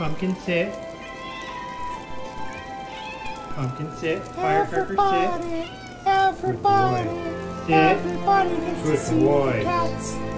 Pumpkin sit. Pumpkin sit. Firecracker sit. Everybody, Sit. everybody Good to see boy. the cats.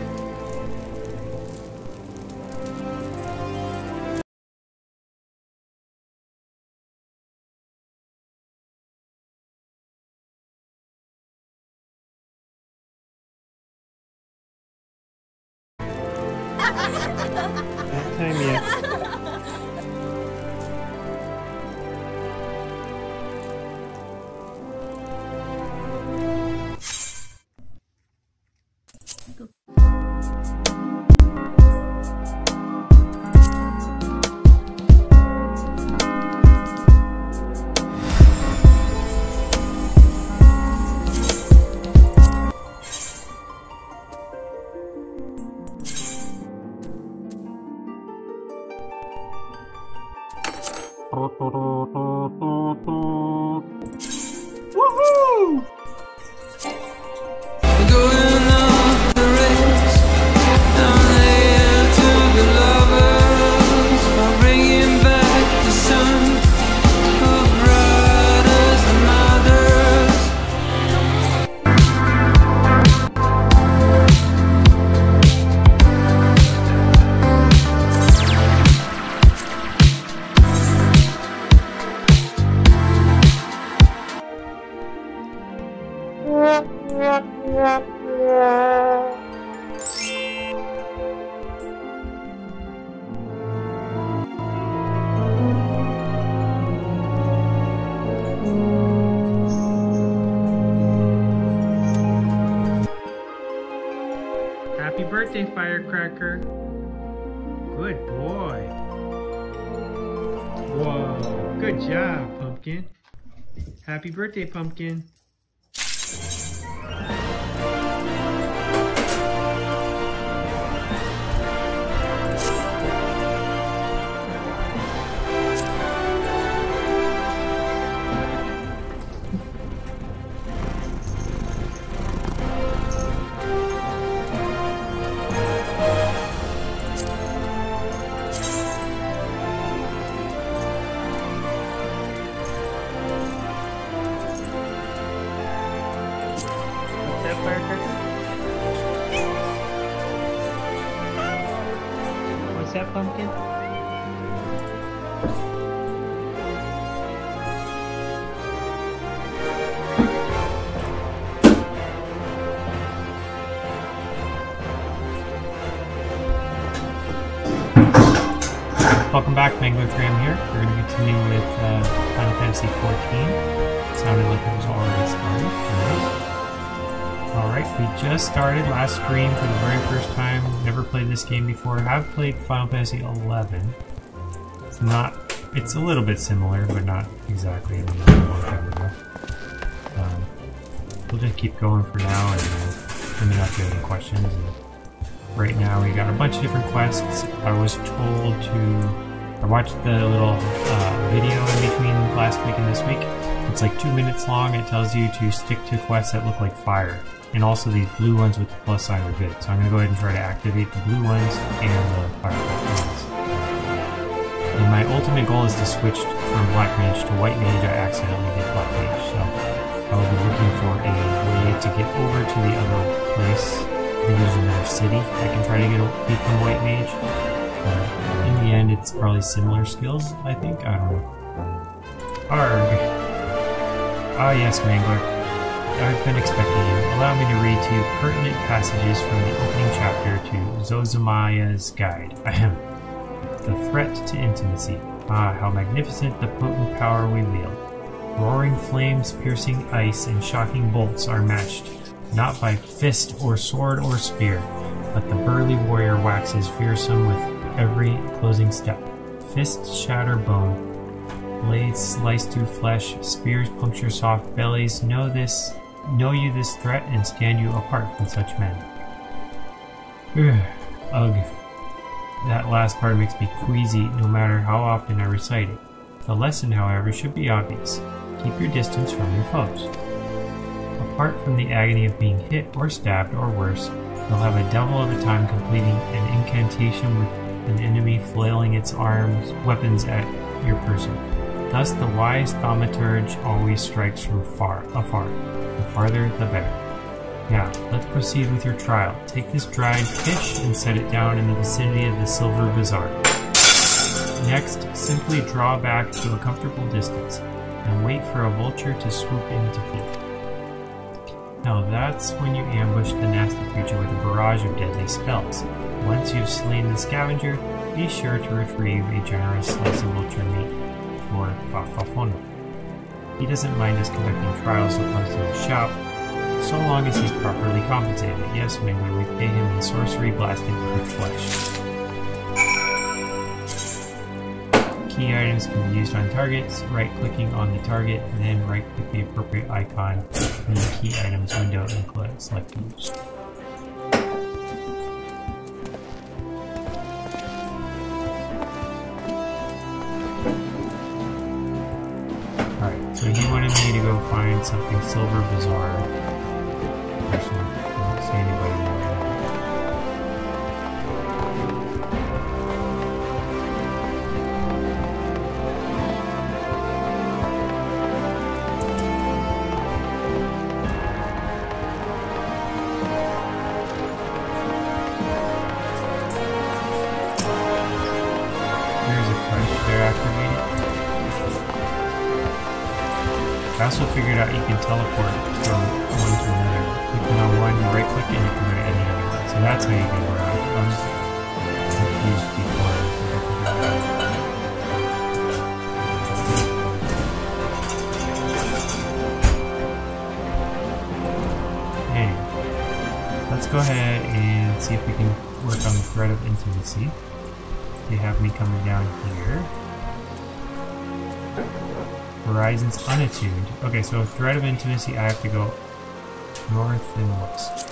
Happy birthday, Pumpkin. Started last stream for the very first time. Never played this game before. Have played Final Fantasy XI. It's not. It's a little bit similar, but not exactly. Um, we'll just keep going for now, and uh, let me know if you have any questions. And right now, we got a bunch of different quests. I was told to. I watched the little uh, video in between last week and this week. It's like two minutes long. It tells you to stick to quests that look like fire. And also these blue ones with the plus sign are good. So I'm going to go ahead and try to activate the blue ones and the fire ones. And my ultimate goal is to switch from Black Mage to White Mage. I accidentally did Black Mage. So I will be looking for a way to get over to the other place. I think there's another city I can try to get become White Mage. But in the end, it's probably similar skills, I think. I don't know. Arg. Ah, yes, Mangler. I've been expecting you. Allow me to read to you pertinent passages from the opening chapter to Zozumaya's Guide. Ahem. The threat to intimacy. Ah, how magnificent the potent power we wield. Roaring flames, piercing ice, and shocking bolts are matched, not by fist or sword or spear, but the burly warrior waxes fearsome with every closing step. Fists shatter bone, blades slice through flesh, spears puncture soft bellies. Know this, know you this threat, and stand you apart from such men. Ugh. That last part makes me queasy no matter how often I recite it. The lesson, however, should be obvious. Keep your distance from your foes. Apart from the agony of being hit or stabbed or worse, you'll have a devil of a time completing an incantation with an enemy flailing its arms, weapons at your person. Thus, the wise thaumaturge always strikes from far, afar. The farther, the better. Now, let's proceed with your trial. Take this dried fish and set it down in the vicinity of the Silver Bazaar. Next, simply draw back to a comfortable distance and wait for a vulture to swoop in to feed. Now that's when you ambush the nasty creature with a barrage of deadly spells. Once you've slain the scavenger, be sure to retrieve a generous slice of vulture meat He doesn't mind us conducting trials so close to his shop, so long as he's properly compensated. Yes, Mangler, we pay him in sorcery blasting with flesh. Key items can be used on targets, right-clicking on the target, then right-click the appropriate icon in the key items window and select use. Go find something Silver Bazaar. Go ahead and see if we can work on the threat of intimacy. They have me coming down here. Horizons unattuned. Okay, so threat of intimacy, I have to go north and west.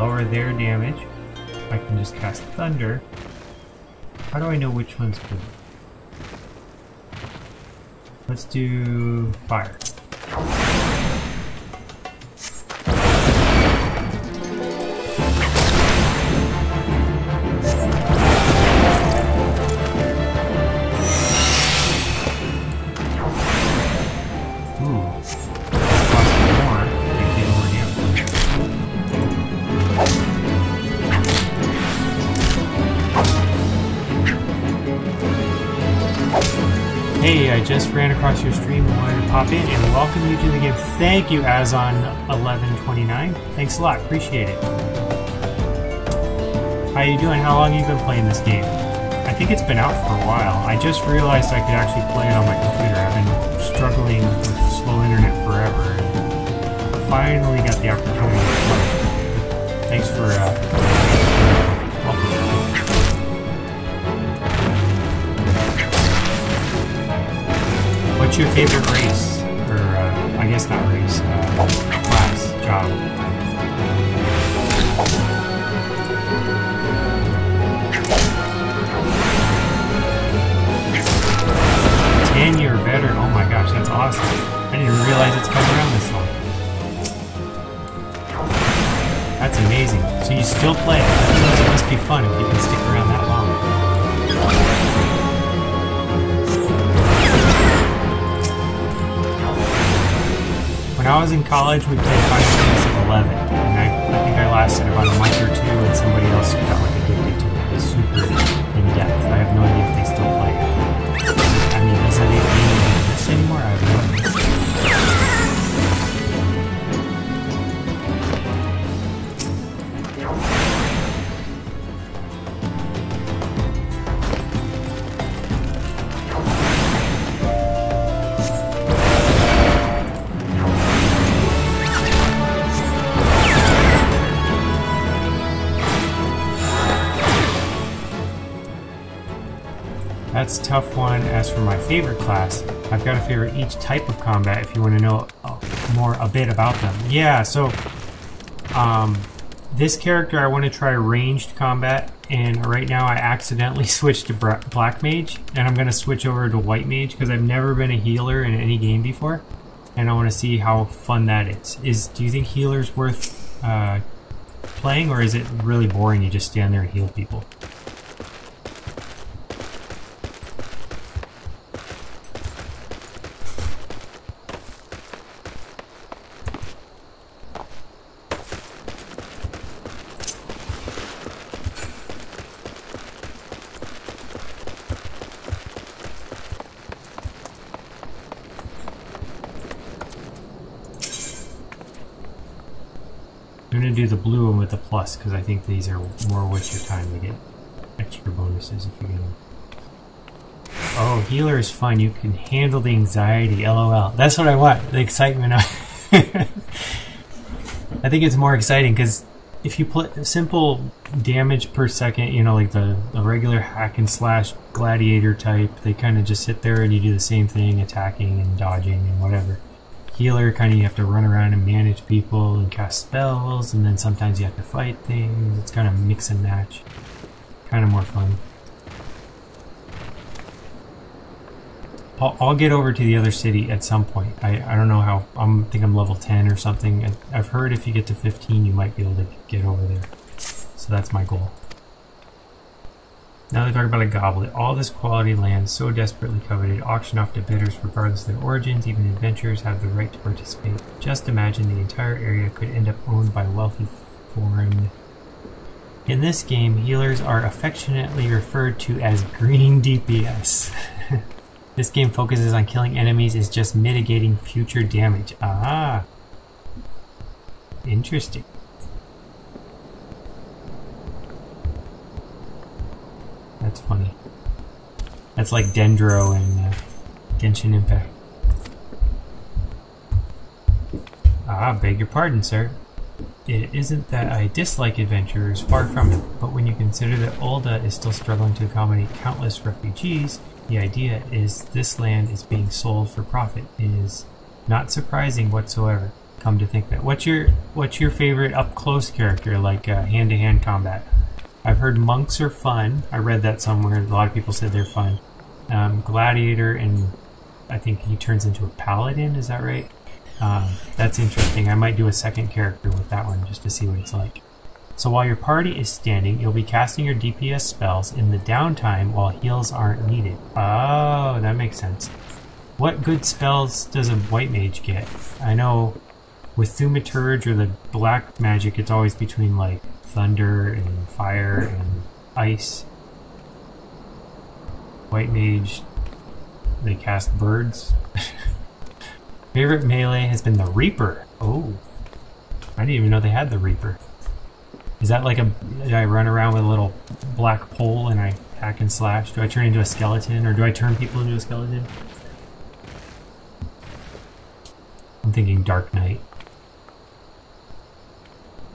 Lower their damage. I can just cast Thunder. How do I know which one's good? Let's do Fire. Pop in and welcome you to the game. Thank you, Azon1129. Thanks a lot, appreciate it. How you doing? How long you been playing this game? I think it's been out for a while. I just realized I could actually play it on my computer. I've been struggling with slow internet forever. And finally got the opportunity to play. Thanks for uh, What's your favorite race? Or, uh, I guess not race, uh, class, job. Ten year veteran, oh my gosh, that's awesome. I didn't even realize it's come around this long. That's amazing. So you still play it. It must be fun if you can stick around that long. When I was in college, we played Final Fantasy XI, and I, I think I lasted about a month or two, and somebody else got like That's a tough one. As for my favorite class, I've got to favorite each type of combat if you want to know uh, more a bit about them. Yeah, so um, this character I want to try ranged combat, and right now I accidentally switched to Black Mage, and I'm going to switch over to White Mage because I've never been a healer in any game before, and I want to see how fun that is. Is do you think healer's worth uh, playing, or is it really boring? You just stand there and heal people. I'm gonna do the plus because I think these are more worth your time to get extra bonuses if you get them. Oh, healer is fun. You can handle the anxiety. LOL. That's what I want. The excitement. I think it's more exciting because if you play simple damage per second, you know, like the, the regular hack and slash gladiator type, they kind of just sit there and you do the same thing, attacking and dodging and whatever healer kind of you have to run around and manage people and cast spells and then sometimes you have to fight things. It's kind of mix and match. Kind of more fun. I'll, I'll get over to the other city at some point. I, I don't know how I'm think I'm level 10 or something. I, I've heard if you get to 15 you might be able to get over there. So that's my goal now they talk about a goblet. All this quality land, so desperately coveted, auctioned off to bidders regardless of their origins. Even adventurers have the right to participate. Just imagine the entire area could end up owned by wealthy foreign. In this game, healers are affectionately referred to as green DPS. this game focuses on killing enemies is just mitigating future damage. Ah. Interesting. That's funny. That's like Dendro and uh, Genshin Impact. Ah, beg your pardon, sir. It isn't that I dislike adventurers, far from it, but when you consider that Ul'dah is still struggling to accommodate countless refugees, the idea is this land is being sold for profit is not surprising whatsoever. Come to think that, what's your what's your favorite up close character like hand to hand combat? I've heard monks are fun. I read that somewhere. A lot of people said they're fun. Um, Gladiator, and I think he turns into a paladin. Is that right? Um, that's interesting. I might do a second character with that one just to see what it's like. So while your party is standing, you'll be casting your DPS spells in the downtime while heals aren't needed. Oh, that makes sense. What good spells does a white mage get? I know with Thaumaturge or the black magic, it's always between like thunder and fire and ice. White mage, they cast birds. Favorite melee has been the Reaper. Oh, I didn't even know they had the Reaper. Is that like a? I run around with a little black pole and I hack and slash? Do I turn into a skeleton or do I turn people into a skeleton? I'm thinking Dark Knight.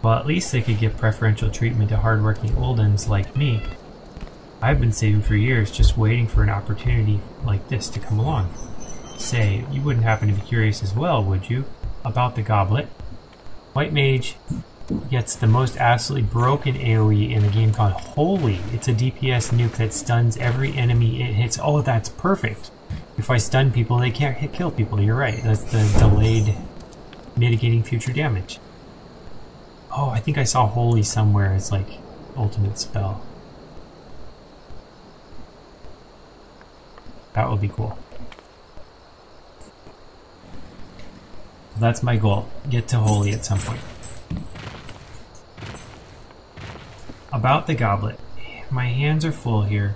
Well, at least they could give preferential treatment to hardworking Ul'dahns like me. I've been saving for years, just waiting for an opportunity like this to come along. Say, you wouldn't happen to be curious as well, would you? About the goblet? White Mage gets the most absolutely broken AoE in the game called Holy. It's a DPS nuke that stuns every enemy it hits. Oh, that's perfect. If I stun people, they can't hit kill people. You're right. That's the delayed mitigating future damage. Oh, I think I saw Holy somewhere as like ultimate spell. That would be cool. That's my goal. Get to Holy at some point. About the goblet. My hands are full here,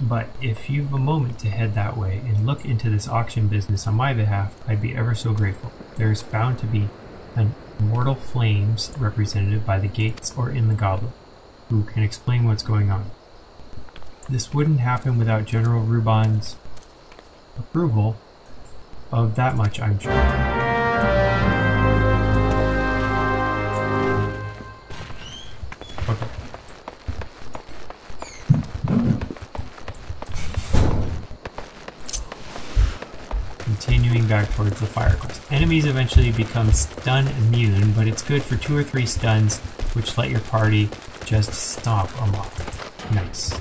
but if you've a moment to head that way and look into this auction business on my behalf, I'd be ever so grateful. There's bound to be an mortal flames represented by the gates or in the goblet, who can explain what's going on. This wouldn't happen without General Raubahn's approval of that much, I'm sure. Okay. Continuing back towards the fire. Enemies eventually become stun immune, but it's good for two or three stuns, which let your party just stomp amok. Nice.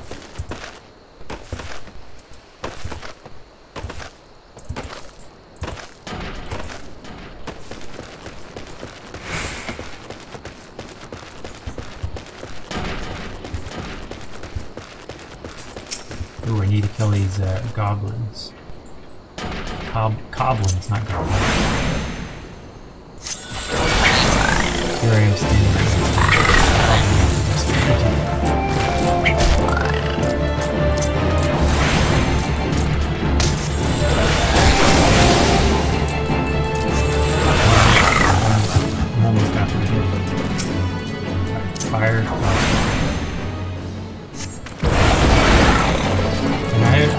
Ooh, I need to kill these uh, goblins. Cob goblins, not goblins. Here I am standing.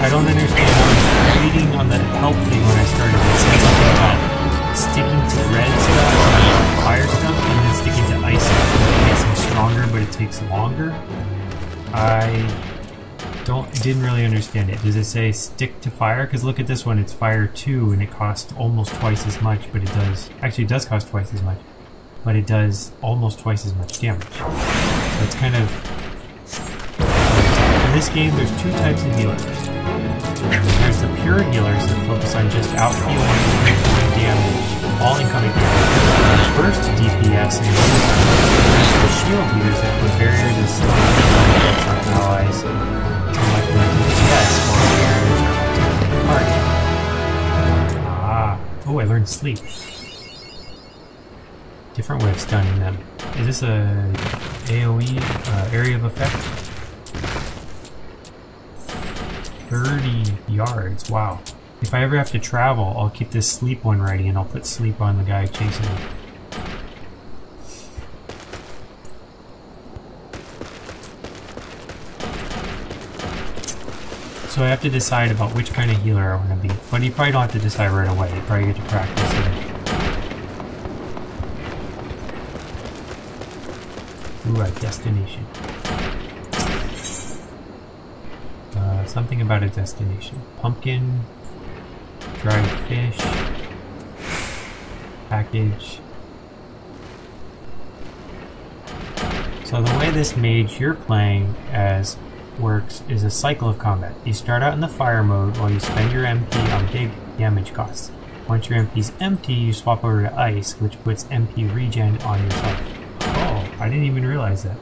Don't understand. I was reading on the help thing when I started. Sticking to red stuff, and fire stuff, and then sticking to ice. Makes them stronger, but it takes longer. I don't didn't really understand it. Does it say stick to fire? Because look at this one. It's fire two, and it costs almost twice as much, but it does actually it does cost twice as much, but it does almost twice as much damage. So it's kind of in this game, there's two types of healers. There's the pure healers that focus on just out healing all incoming damage, burst DPS, and the shield healers that put barriers and effects on allies to like the DPS barriers are. Ah, oh, I learned sleep. Different way of stunning them. Is this a AOE uh, area of effect? 30 yards. Wow. If I ever have to travel, I'll keep this sleep one ready and I'll put sleep on the guy chasing me. So I have to decide about which kind of healer I want to be. But you probably don't have to decide right away. You probably get to practice it. Ooh, a destination. Uh, something about a destination. Pumpkin, dried fish, package. So the way this mage you're playing as works is a cycle of combat. You start out in the fire mode while you spend your MP on big damage costs. Once your MP is empty, you swap over to ice, which puts MP regen on yourself. Oh, I didn't even realize that.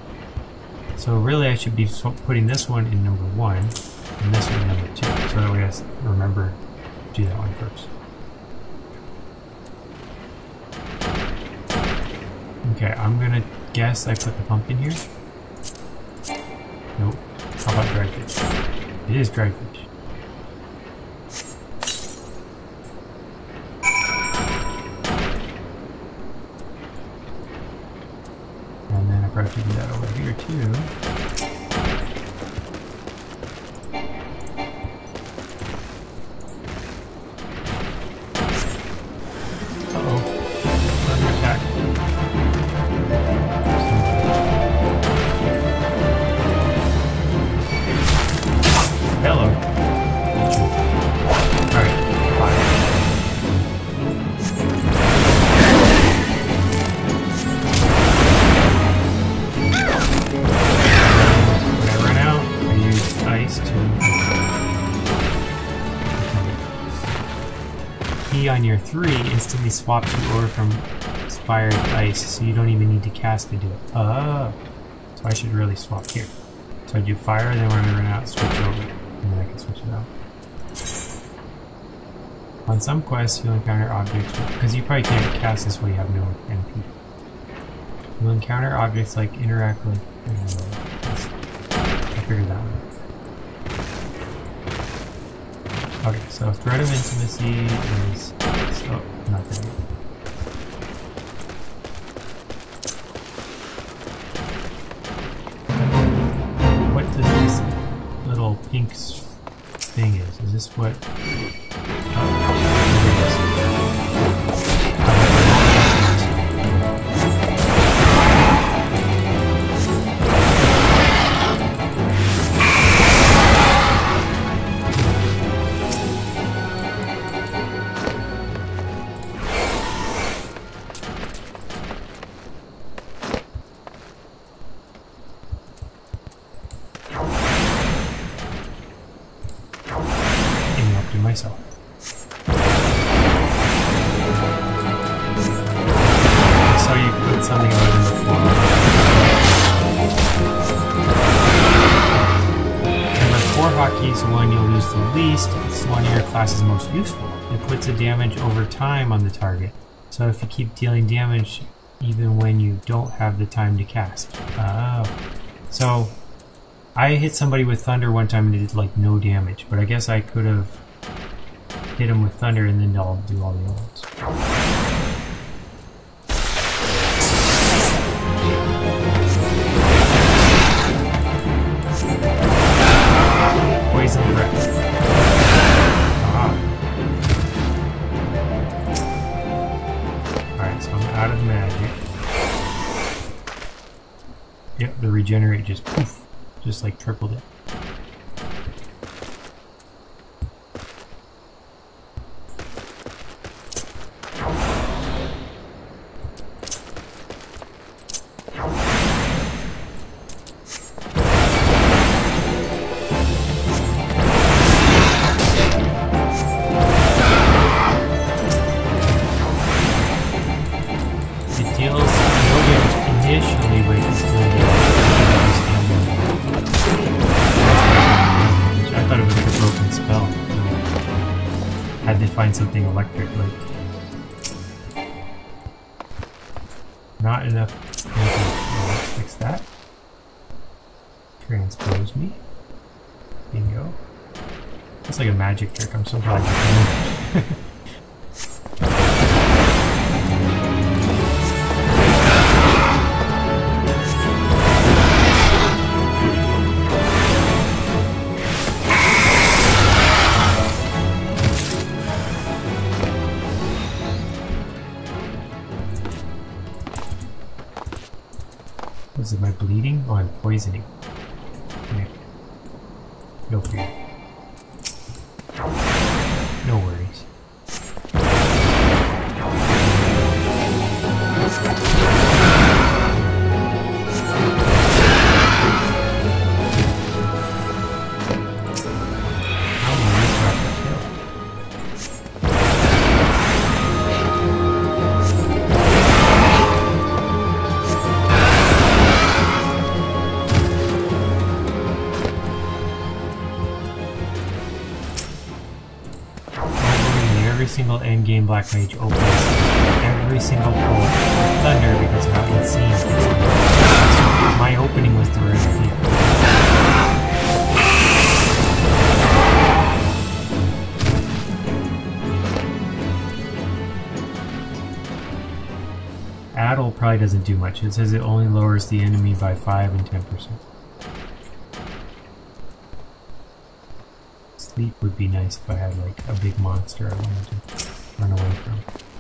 So really I should be putting this one in number one, and this one in number two, so that way I remember do that one first. Okay, I'm gonna guess I put the pumpkin here. Nope. How about dried fish? It is dried fish. And then I probably do that over here too. Swaps you over from fire to ice, so you don't even need to cast to do it. Oh, so I should really swap here. So I do fire, then when I run out, switch over, and then I can switch it out. On some quests, you'll encounter objects because you probably can't cast this while you have no MP. You'll encounter objects like interact with. Um, I figured that one. Okay, so threat of intimacy is oh, not there yet. What does this little pink thing is? Is this what? something damage over time on the target. So if you keep dealing damage even when you don't have the time to cast. Oh. So I hit somebody with thunder one time and it did like no damage, but I guess I could have hit him with thunder and then I'll do all the others. Regenerate just poof, just like tripled. It magic single endgame Black Mage opens every single pull Thunder because of how insane it is. My opening was the idea. Addle probably doesn't do much. It says it only lowers the enemy by 5 and 10%. Sleep would be nice if I had like a big monster I wanted to run away from.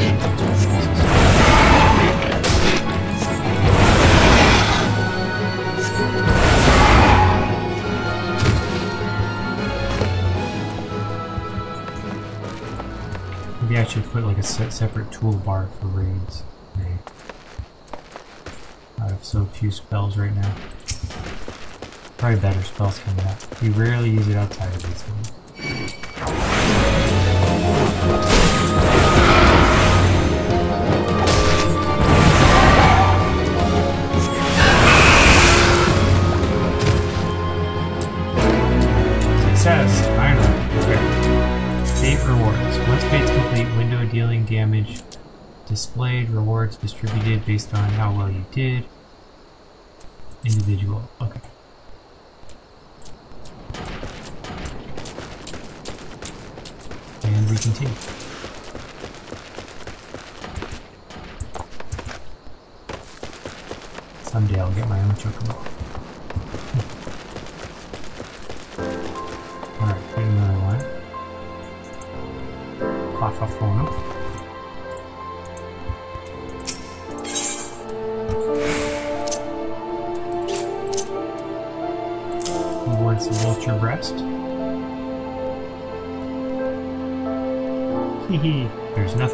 And tournaments. Maybe I should put like a se- separate toolbar for raids. I have so few spells right now. Probably better spells coming up. We rarely use it outside of these ones. distributed based on how well you did. Individual. Okay. And we continue. Someday I'll get my own chocobo. Alright, here's another one. Fafa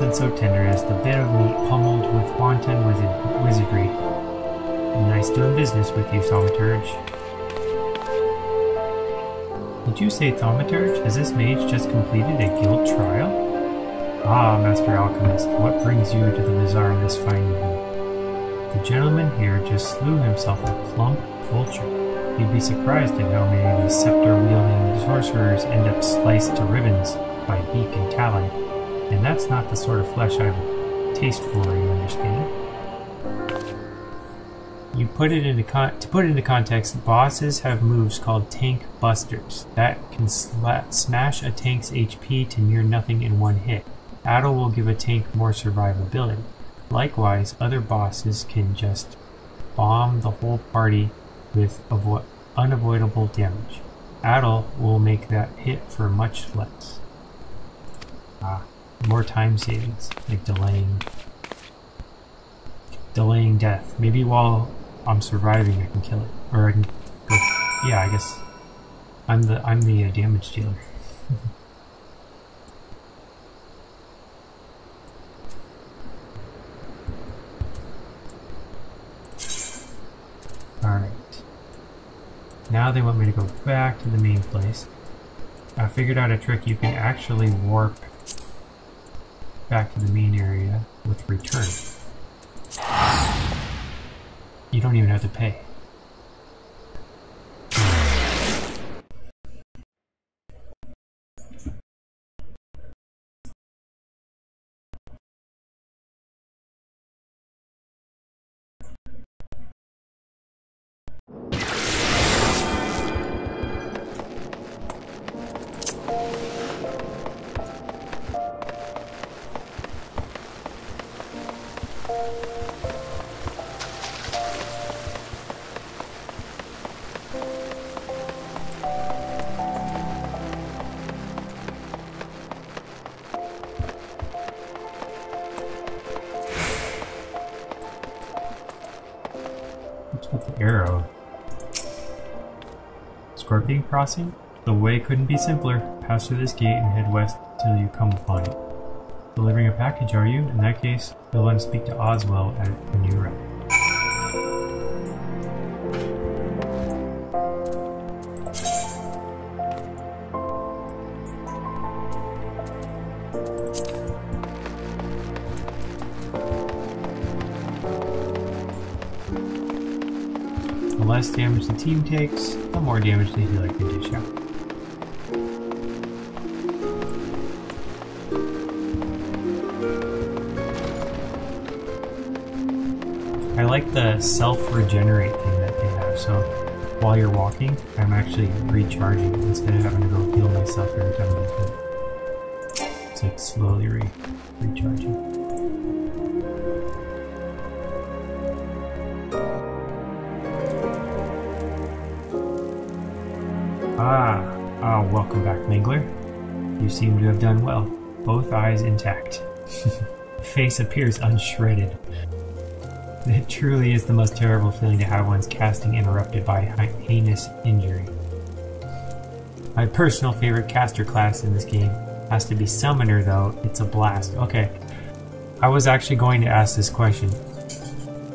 Nothing so tender as the bit of meat pummeled with wanton wizard- wizardry. Nice doing business with you, Thaumaturge. Did you say Thaumaturge? Has this mage just completed a guild trial? Ah, Master Alchemist, what brings you to the bazaar this fine evening? The gentleman here just slew himself a plump vulture. You'd be surprised at how many of these scepter-wielding sorcerers end up sliced to ribbons by beak and talon. And that's not the sort of flesh I've a taste for, you understand? You put it into con- to put it into context, bosses have moves called tank busters that can smash a tank's HP to near nothing in one hit. Addle will give a tank more survivability. Likewise, other bosses can just bomb the whole party with unavoidable damage. Addle will make that hit for much less. Ah, more time savings, like delaying delaying death. Maybe while I'm surviving, I can kill it, or I can go. Yeah, I guess I'm the I'm the uh, damage dealer. All right. Now they want me to go back to the main place. I figured out a trick. You can actually warp back to the main area with return. You don't even have to pay. Crossing? The way couldn't be simpler. Pass through this gate and head west till you come upon it. Delivering a package, are you? In that case, you'll want to speak to Oswell at the rep. The less damage the team takes, the more damage they feel like they dish. I like the self-regenerate thing that they have, so while you're walking, I'm actually recharging instead of having to go heal myself every time I get hit. It's like slowly re recharging. Welcome back, Mangler. You seem to have done well. Both eyes intact. Face appears unshredded. It truly is the most terrible feeling to have one's casting interrupted by heinous injury. My personal favorite caster class in this game has to be Summoner, though. It's a blast. Okay, I was actually going to ask this question.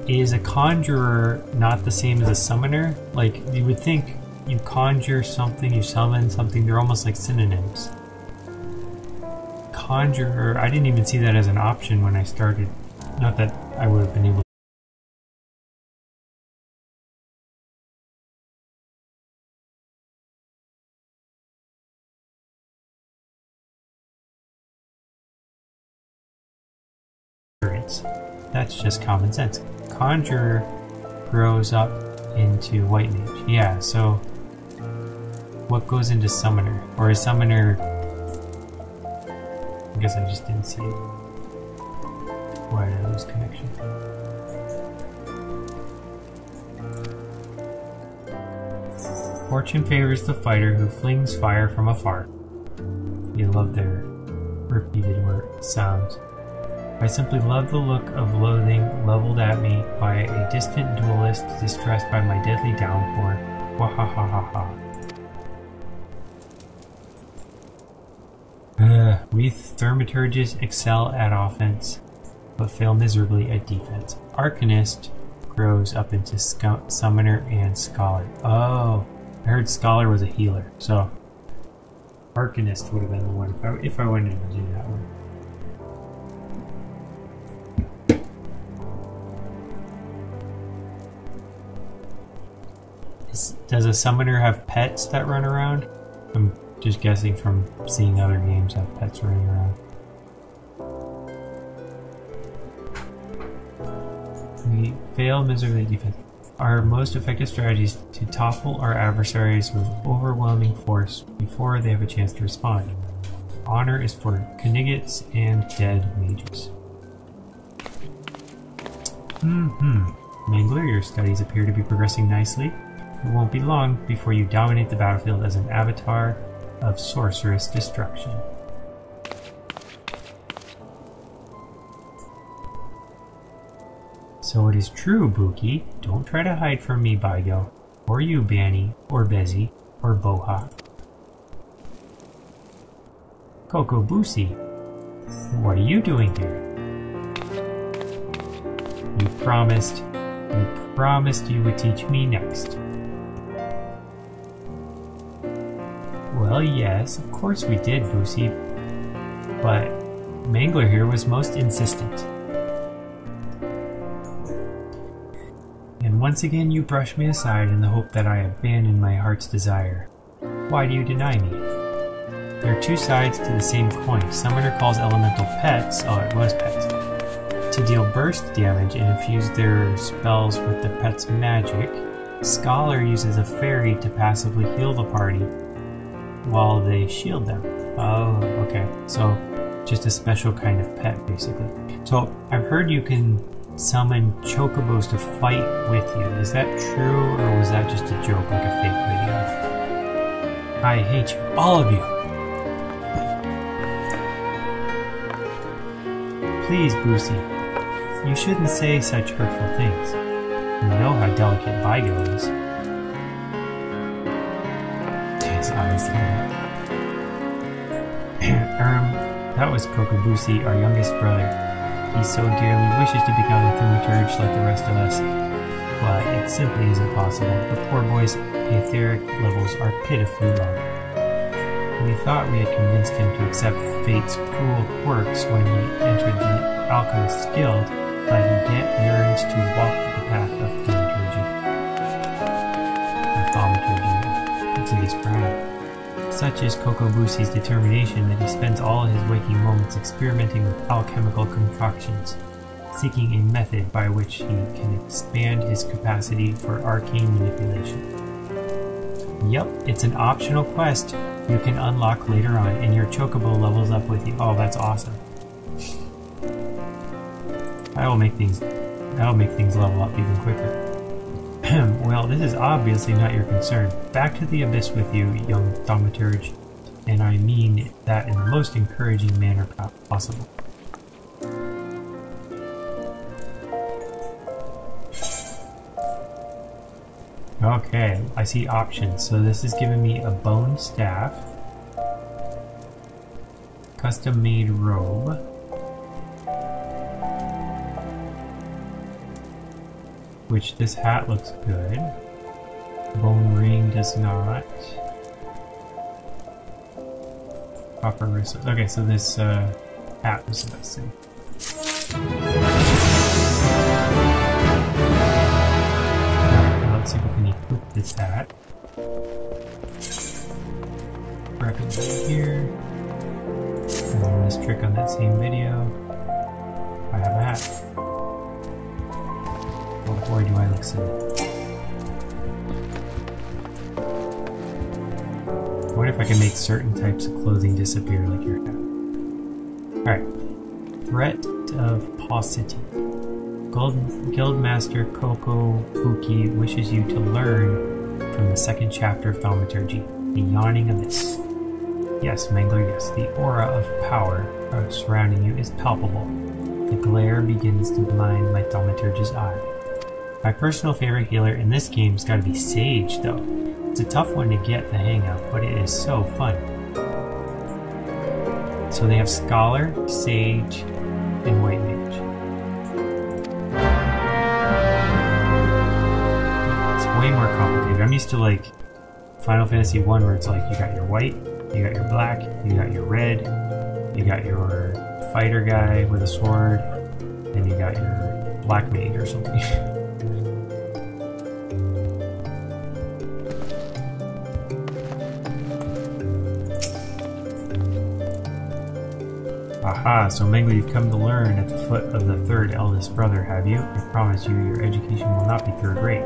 Is a Conjurer not the same as a Summoner? Like, you would think you conjure something, you summon something, they're almost like synonyms. Conjurer, I didn't even see that as an option when I started. Not that I would have been able. That's just common sense. Conjurer grows up into White Mage. Yeah, so what goes into Summoner? Or is Summoner. I guess I just didn't see. Why did I lose connection? Fortune favors the fighter who flings fire from afar. You love their repeated word sounds. I simply love the look of loathing leveled at me by a distant duelist distressed by my deadly downpour. Wahahaha. We excel at offense, but fail miserably at defense. Arcanist grows up into summoner and scholar. Oh, I heard scholar was a healer, so Arcanist would have been the one if I, if I wanted to do that one. Does a summoner have pets that run around? I'm just guessing from seeing other games have pets running around. We fail miserably defense. Our most effective strategy is to topple our adversaries with overwhelming force before they have a chance to respond. Honor is for Knigets and dead mages. Hmm. Mangler, your studies appear to be progressing nicely. It won't be long before you dominate the battlefield as an avatar of sorceress destruction. So it is true, Buki. Don't try to hide from me, Baigo. Or you, Banny, or Bezzy, or Boha. Cocobusi, what are you doing here? You promised, you promised you would teach me next. Well, yes, of course we did, Busi. But Mangler here was most insistent. And once again you brush me aside in the hope that I abandon my heart's desire. Why do you deny me? There are two sides to the same coin. Summoner calls elemental pets, oh it was pets, to deal burst damage and infuse their spells with the pet's magic. Scholar uses a fairy to passively heal the party while they shield them. Oh, okay. So just a special kind of pet, basically. So I've heard you can summon chocobos to fight with you. Is that true, or was that just a joke, like a fake video? I hate you, all of you. Please, Boosie, you shouldn't say such hurtful things. You know how delicate Vigo is. Eyes um, that was Cocobusi, our youngest brother. He so dearly wishes to become a thaumaturge like the rest of us, but it simply isn't possible. The poor boy's etheric levels are pitifully low. We thought we had convinced him to accept fate's cruel quirks when he entered the Alchemist's Guild, but he yet yearns to walk the path of thaumaturgy. Or thaumaturgy. It's in his crown. Such is Cocobusi's determination that he spends all his waking moments experimenting with alchemical concoctions, seeking a method by which he can expand his capacity for arcane manipulation. Yep, it's an optional quest you can unlock later on, and your chocobo levels up with you. Oh, that's awesome. That'll make things that'll make things level up even quicker. well, this is obviously not your concern. Back to the abyss with you, young thaumaturge, and I mean that in the most encouraging manner possible. Okay, I see options. So this is giving me a bone staff, custom made robe, which this hat looks good. Bone ring does not. Copper wristlet. Okay, so this uh, hat was the best thing. Now let's see if we can equip this hat. Recommend here. And this trick on that same video. I have a hat. Boy, do I look silly. wonder if I can make certain types of clothing disappear like your hat? Alright. Threat of paucity. Gold, Guildmaster Koko Buki wishes you to learn from the second chapter of Thaumaturgy, The Yawning Abyss. Yes, Mangler, yes. The aura of power uh, surrounding you is palpable. The glare begins to blind my thaumaturge's eye. My personal favorite healer in this game's gotta be Sage, though. It's a tough one to get the hang of, but it is so fun. So they have Scholar, Sage, and White Mage. It's way more complicated. I'm used to like Final Fantasy 1 where it's like you got your white, you got your black, you got your red, you got your fighter guy with a sword, and you got your black mage or something. Aha, so Mangler, you've come to learn at the foot of the third eldest brother, have you? I promise you your education will not be third rate.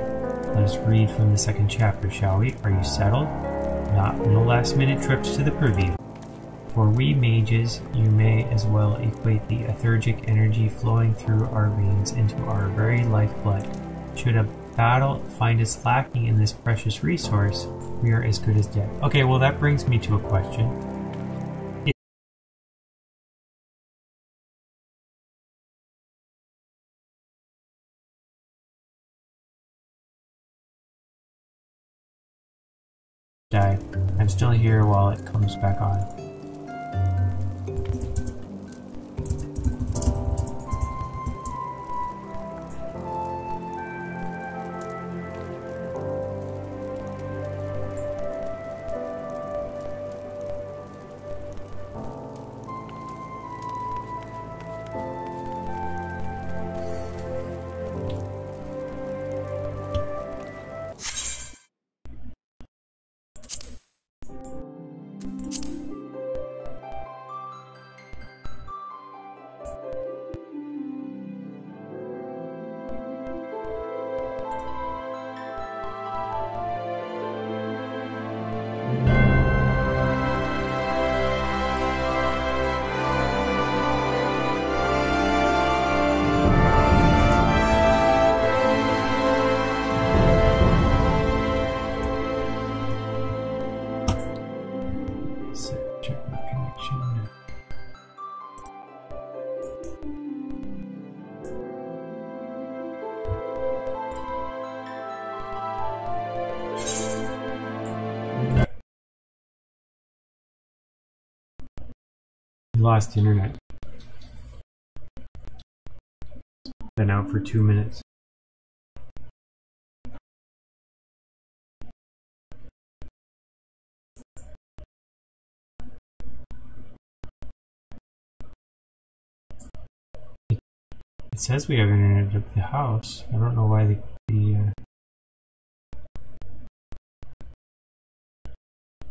Let us read from the second chapter, shall we? Are you settled? Not no last minute trips to the purview. For we mages, you may as well equate the etheric energy flowing through our veins into our very lifeblood. Should a battle find us lacking in this precious resource, we are as good as dead. Okay, well that brings me to a question. Here while it comes back on. Lost internet. Been out for two minutes. It says we have internet at the house. I don't know why the, the uh...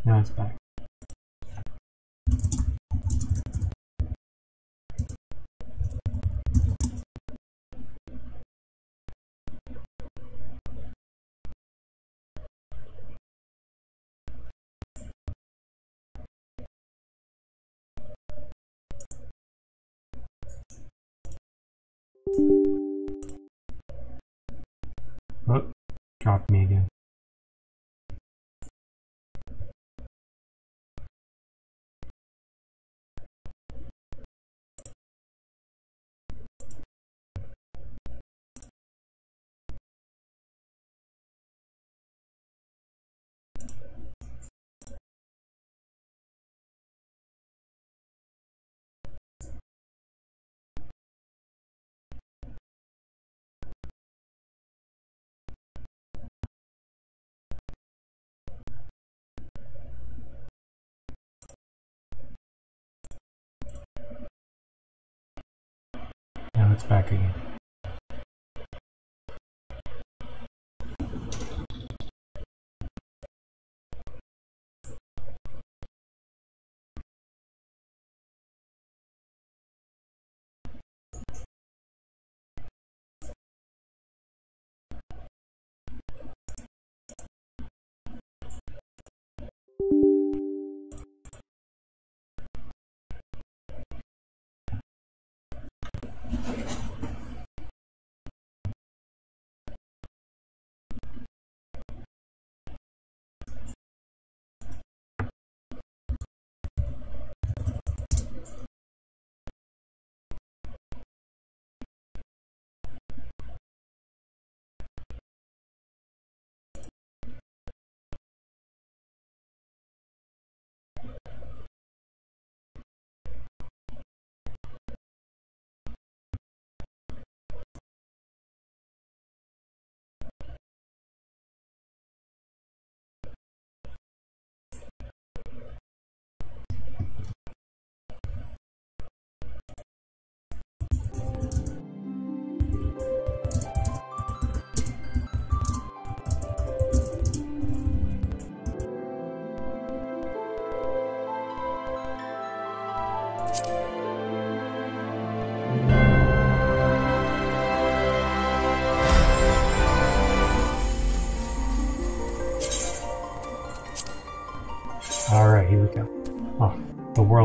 now it's back. Dropped me again. It's back again.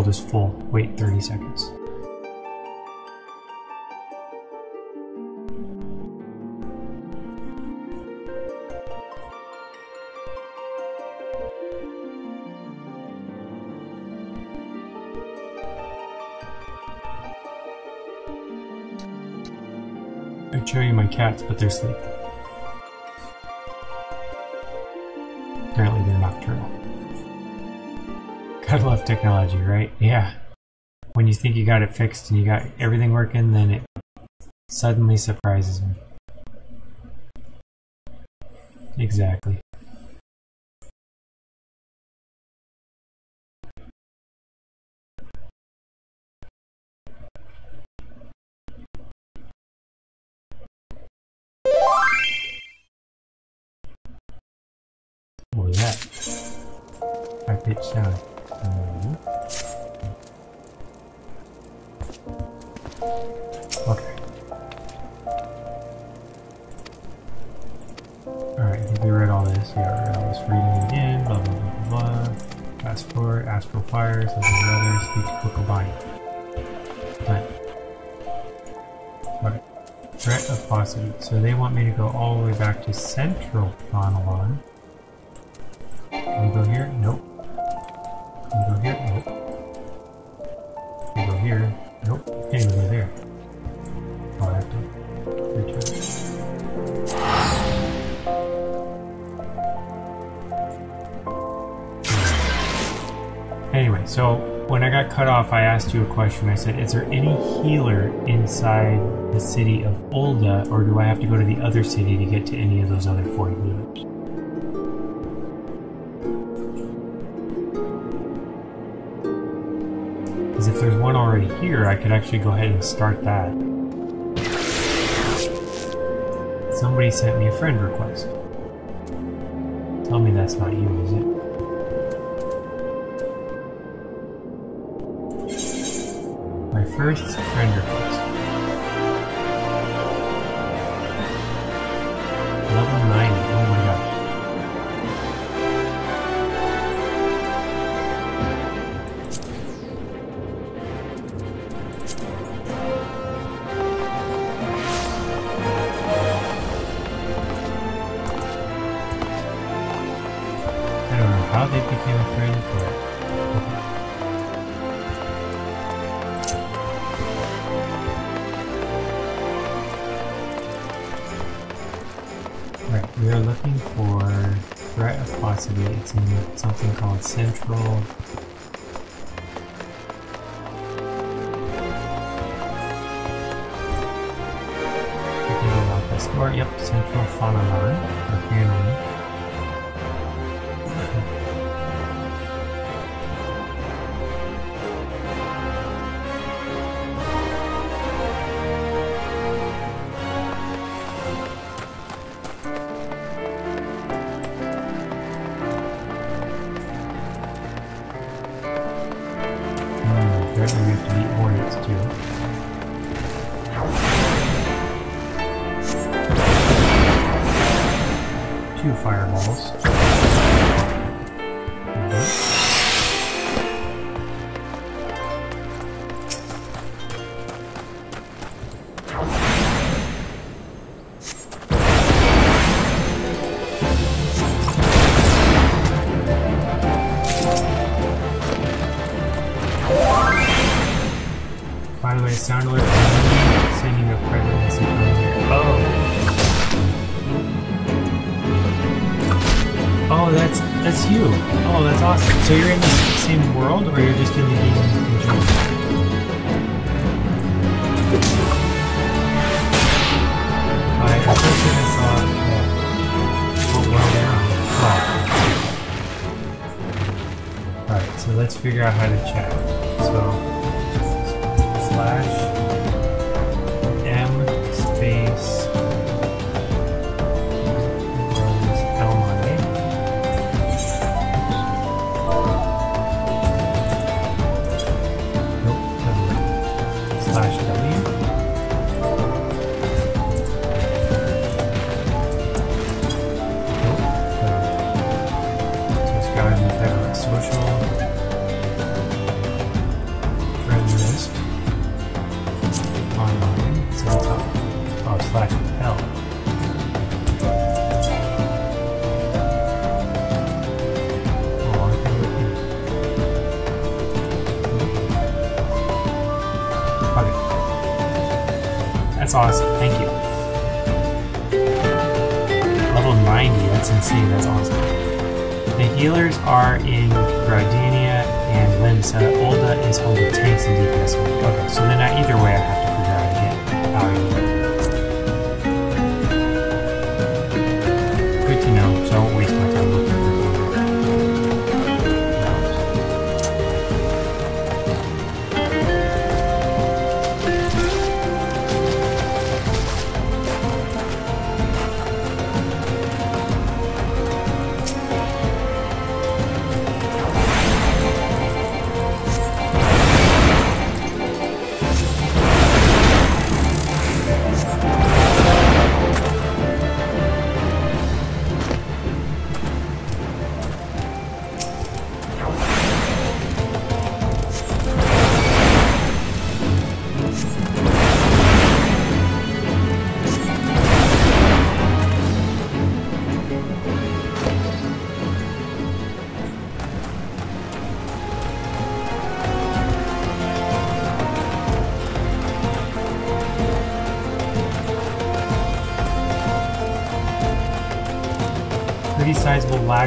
The is full. Wait 30 seconds. I'd show you my cats, but they're sleeping. Technology, right? Yeah. When you think you got it fixed and you got everything working, then it suddenly surprises me. Exactly. To Central Thanalan. Can question. I said, Is there any healer inside the city of Ul'dah, or do I have to go to the other city to get to any of those other four healers? Because if there's one already here, I could actually go ahead and start that. Somebody sent me a friend request. Tell me that's not you, is it? First friend request. Level 90, oh my gosh. I don't know how they became a friend, but looking for threat of paucity. It's in something called Central. Yep, Central Thanalan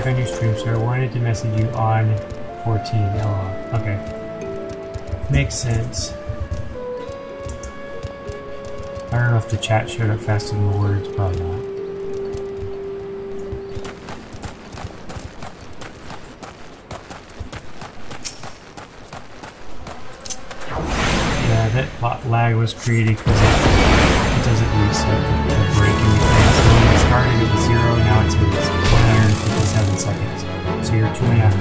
lag on your stream, sir. Wanted to message you on 14. Oh, okay. Makes sense. I don't know if the chat showed up faster than the words, probably not. Yeah, that lag was created because it, doesn't reset the, breaking thing. So when it started at zero, now it's 157 seconds. So you're two and a half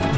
minutes.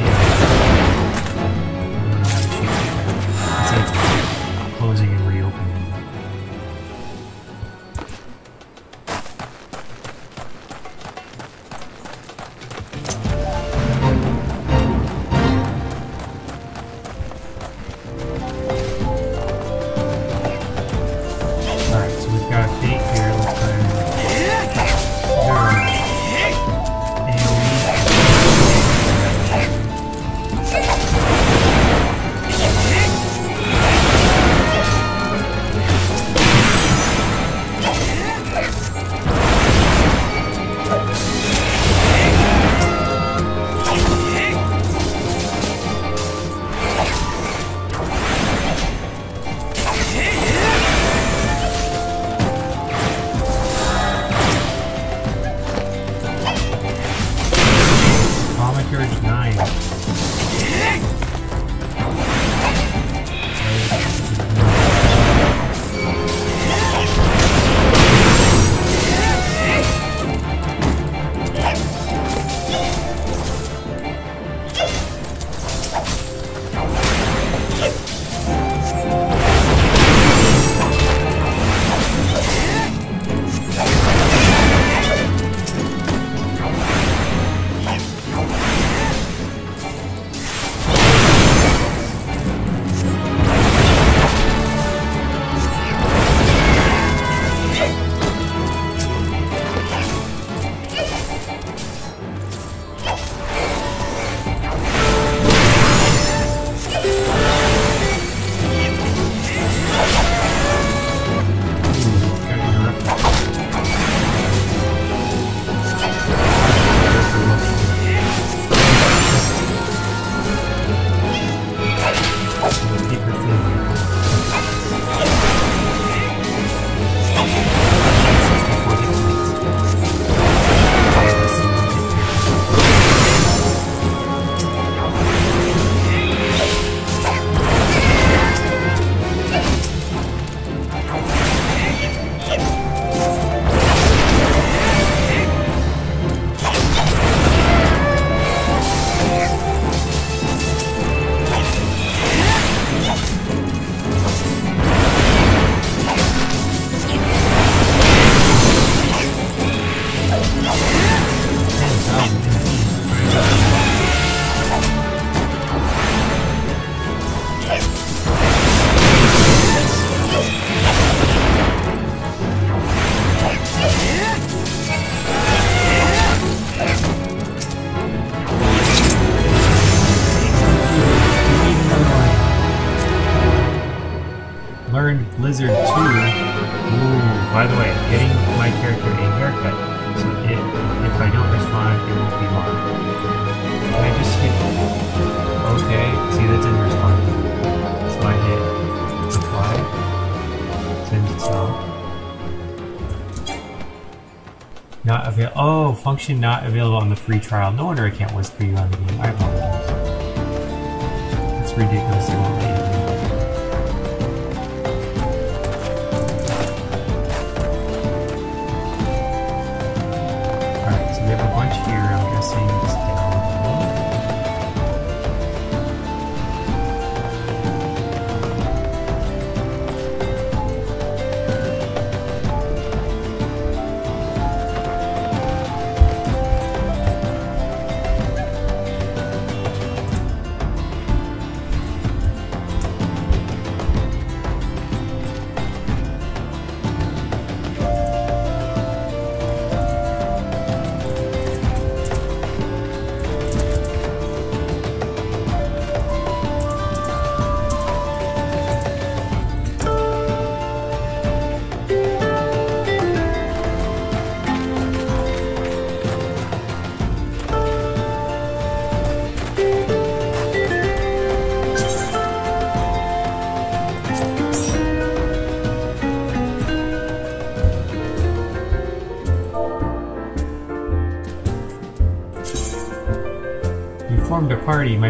Function not available on the free trial. No wonder I can't whisper you on the game. I apologize. It's ridiculous.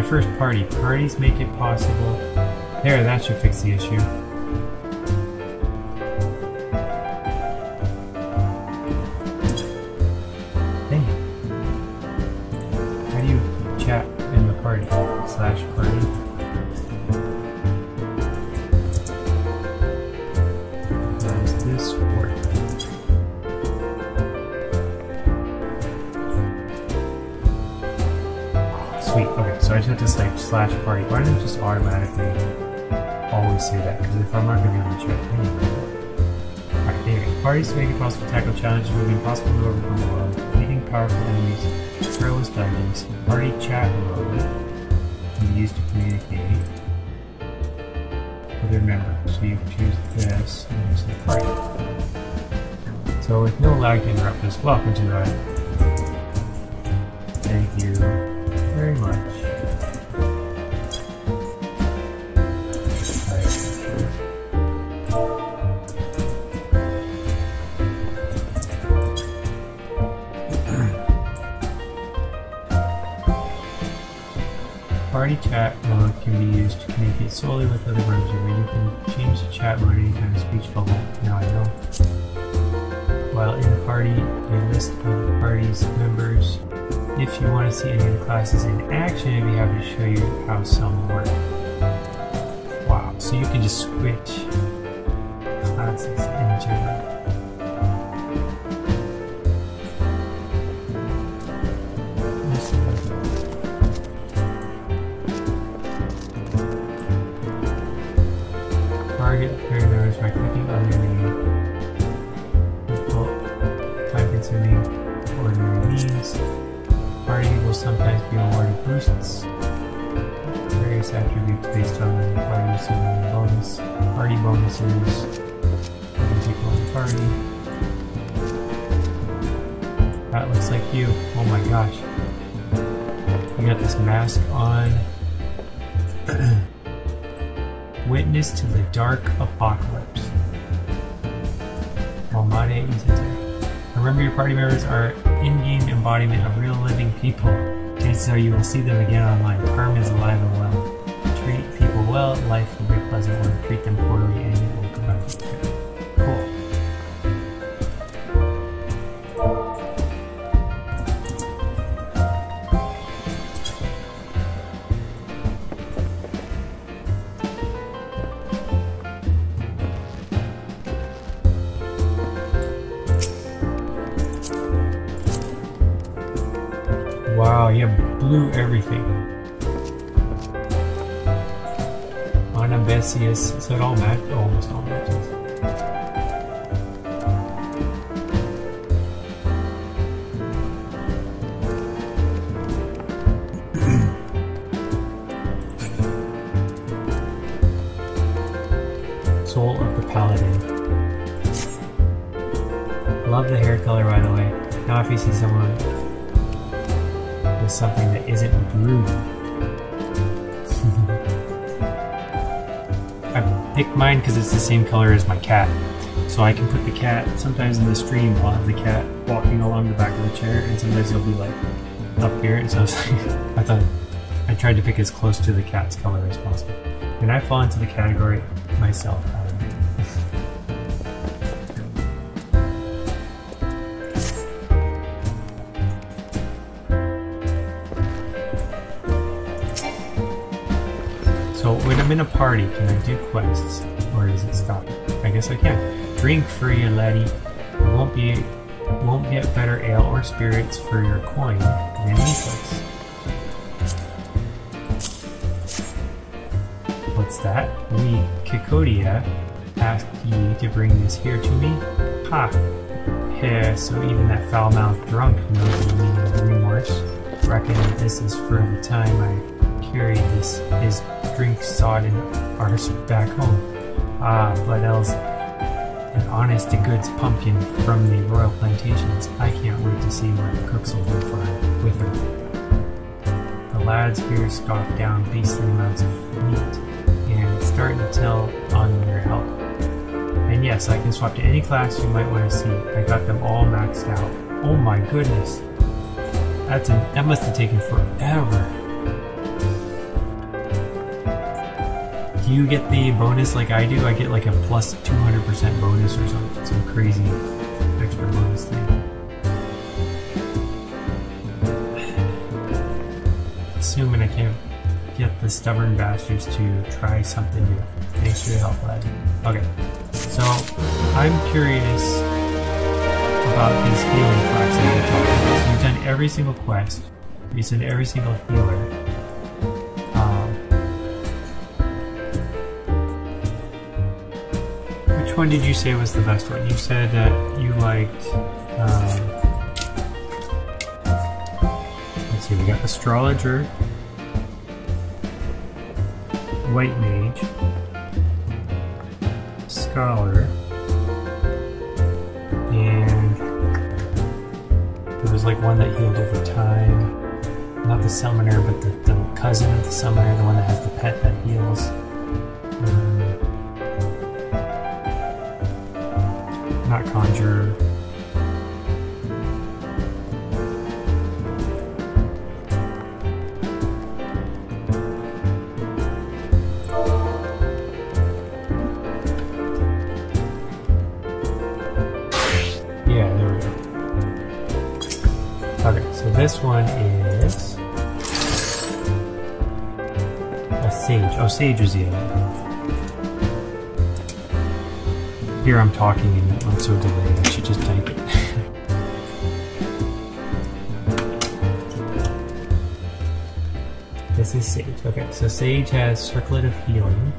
First party. Parties make it possible. There, that should fix the issue. Go. Parties make it possible to tackle challenges moving impossible to overcome the uh, world. Defeating powerful enemies, perilous dungeons, party chat mode can be used to communicate with your members. So you can choose this and use the party. So with no lag to interrupt us, welcome to. Thank you very much. Party chat mode can be used to communicate solely with other members of you. Can change the chat mode anytime the speech bubble. Now I know. While in party, a list of party's members if you want to see any of the classes in action, I'd be happy to show you how some work. Wow, so you can just switch based on the party receiving a bonus. Party bonuses. People in the party. That looks like you. Oh my gosh. You got this mask on. Witness to the Dark Apocalypse. Remember your party members are in-game embodiment of real living people. Chances are you will see them again online. Karma is alive and. Well, life will be pleasant one. Treat them Anabesius, is that all match? The same color as my cat. So I can put the cat sometimes in the stream. I'll have the cat walking along the back of the chair, and sometimes he'll be like up here. And so I, was like, I thought I tried to pick as close to the cat's color as possible. And I fall into the category myself. So when I'm in a party, can I do quests, does it stop? I guess I can. Drink free, laddie. Won't be, won't get better ale or spirits for your coin than these What's that? We, Kikodia, asked ye to bring this here to me? Ha! Heh, so even that foul-mouthed drunk knows the meaning of remorse. Reckon this is for the time I carried this his drink-sodden arse back home. Ah, blood elves, an honest to goods pumpkin from the royal plantations. I can't wait to see what the cooks will do for her, with her. The lads here scoff down beastly amounts of meat, and starting to tell on their health. And yes, I can swap to any class you might want to see. I got them all maxed out. Oh my goodness. That's a, that must have taken forever. You get the bonus like I do? I get like a plus 200% bonus or something. Some crazy extra bonus thing. Assuming I can't get the stubborn bastards to try something new. Thanks for your help, lad. Okay, so I'm curious about these healing classes you're talking about. So you've done every single quest. You've done every single healer. One did you say was the best one? You said that you liked. Um, let's see, we got astrologer, white mage, scholar, and there was like one that healed over time. Not the summoner, but the, the cousin of the summoner, the one that has the pet that heals. Sage. Sage is the. Here I'm talking and I'm so delayed. I should just type it. this is sage. Okay, so sage has circlet of healing.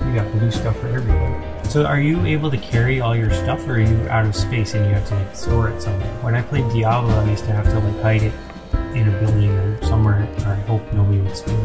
You got blue stuff for everywhere. So are you able to carry all your stuff or are you out of space and you have to like store it somewhere? When I played Diablo I used to have to like hide it a building or somewhere I hope nobody would steal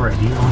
own a house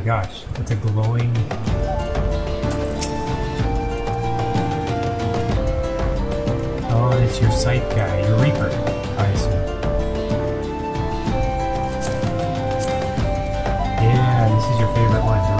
my gosh, that's a glowing. Oh, it's your sight guy, your Reaper. I see. Yeah, this is your favorite one.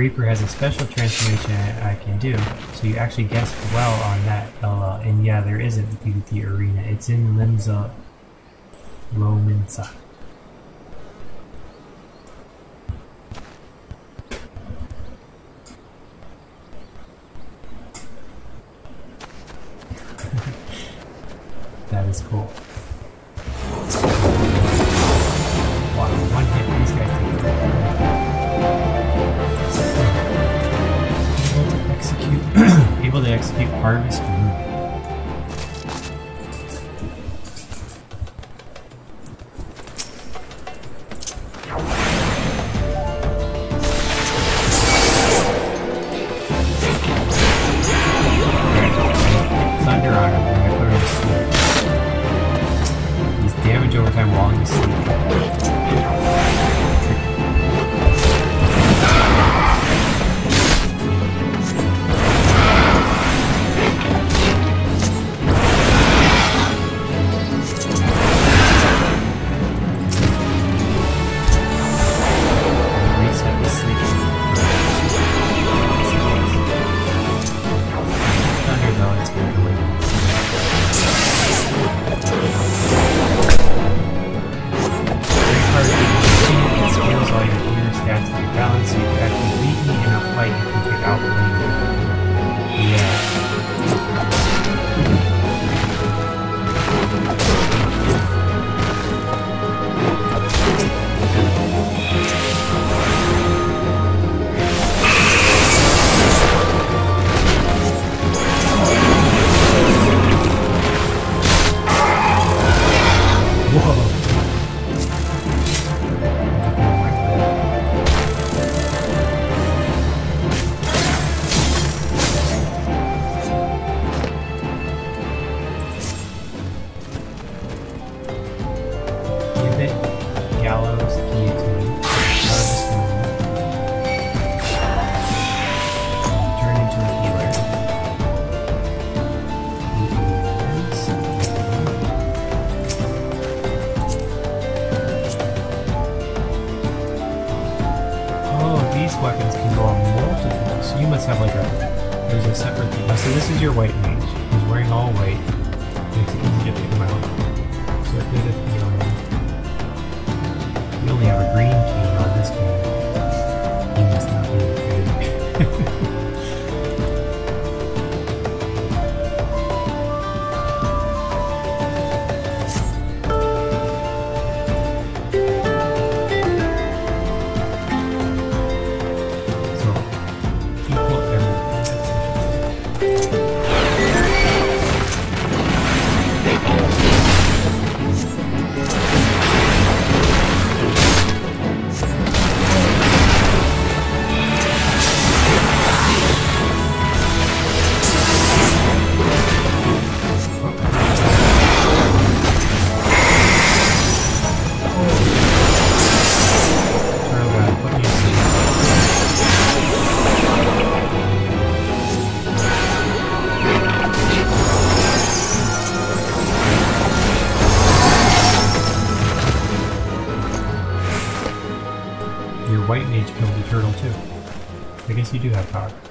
Reaper has a special transformation I can do, so you actually guessed well on that, LL. And yeah, there is a PvP arena. It's in Limsa Lominsa. that is cool. harvest white mage killed the turtle too. I guess you do have power.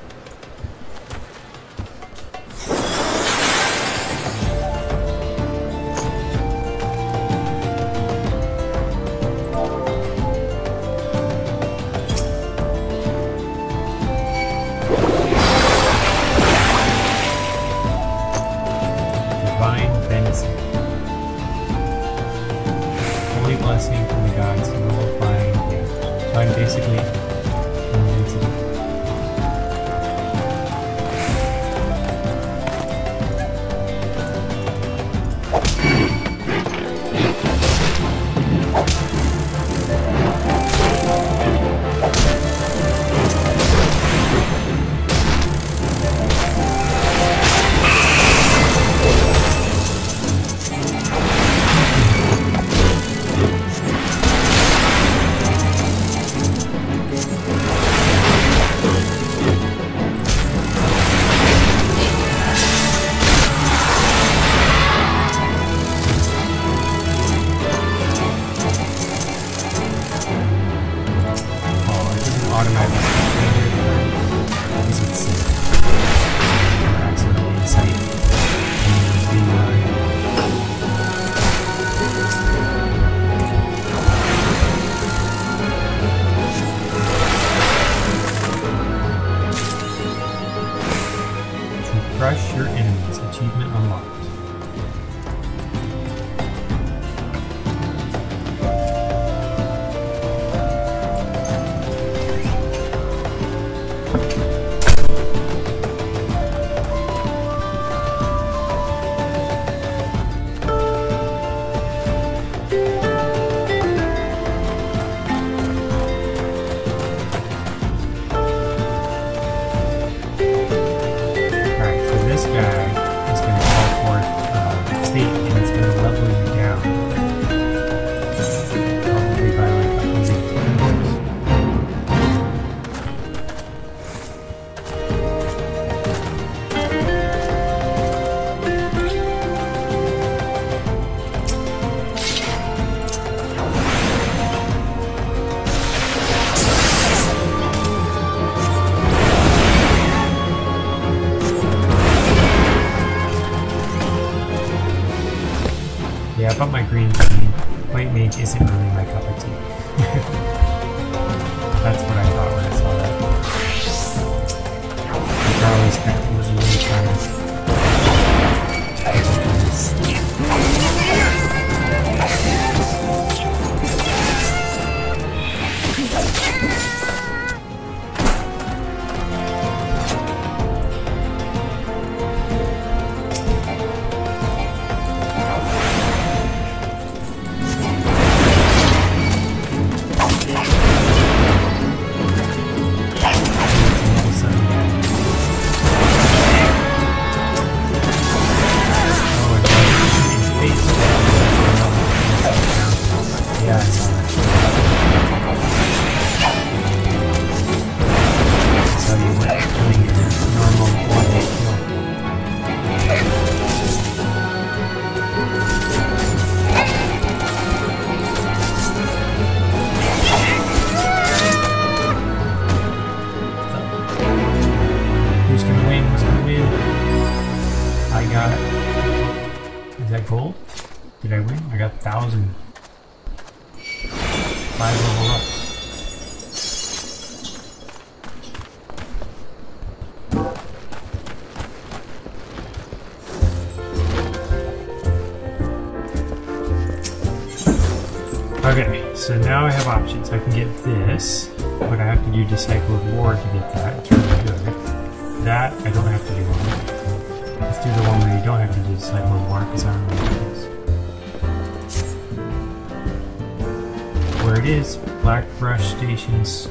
Is, Black Brush Station's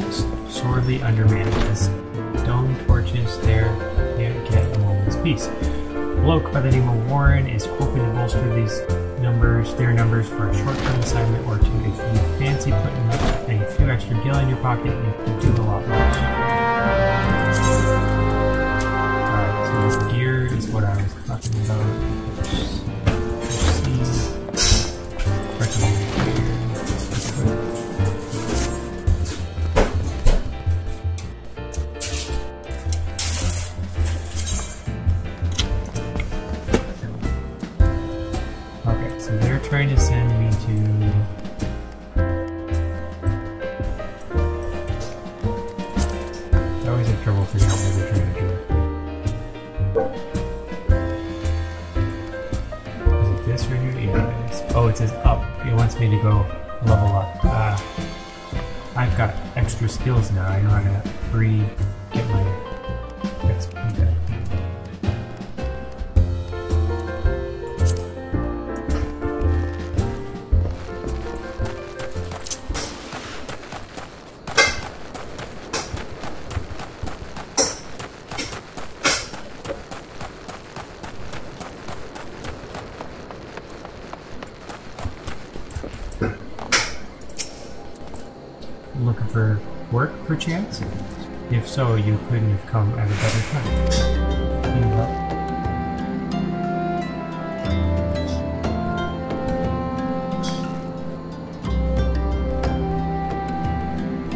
sorely undermanned. The stone torches there can't get a moment's peace. Bloke by the name of Warren is hoping to bolster these numbers, their numbers for a short-term assignment or two. If you fancy putting a few extra gil in your pocket, you could do a lot more. Alright, so gear is what I was skills now. If so, you couldn't have come at a better time. Will.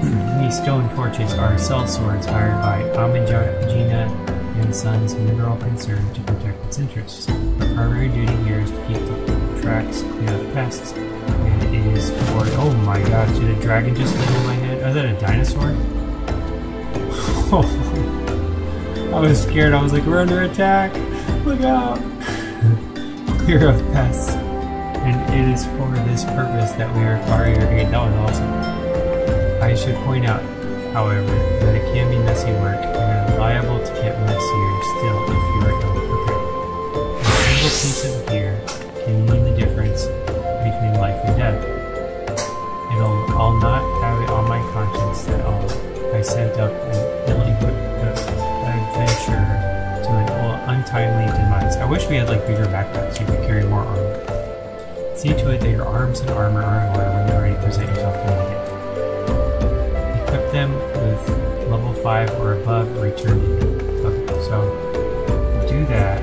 Mm-hmm. These stone torches are cell swords hired by Amajina and Sons Mineral Concern to protect its interests. Our primary duty here is to keep the tracks clear of pests, and it is for. Oh my god, did a dragon just land on my head? Oh, is that a dinosaur? I was scared. I was like, we're under attack. Look out. clear of pests. And it is for this purpose that we require your aid. That was awesome. I should point out, however, that it can be messy work and are liable to get messier still if you are ill prepared. A single piece of gear can mean the difference between life and death. It'll, I'll not have it on my conscience that I'll, I sent up an wish we had like bigger backpacks so you could carry more armor. See to it that your arms and armor are in order when you're ready to present yourself to again. Equip them with level 5 or above, return to you. Okay, so do that.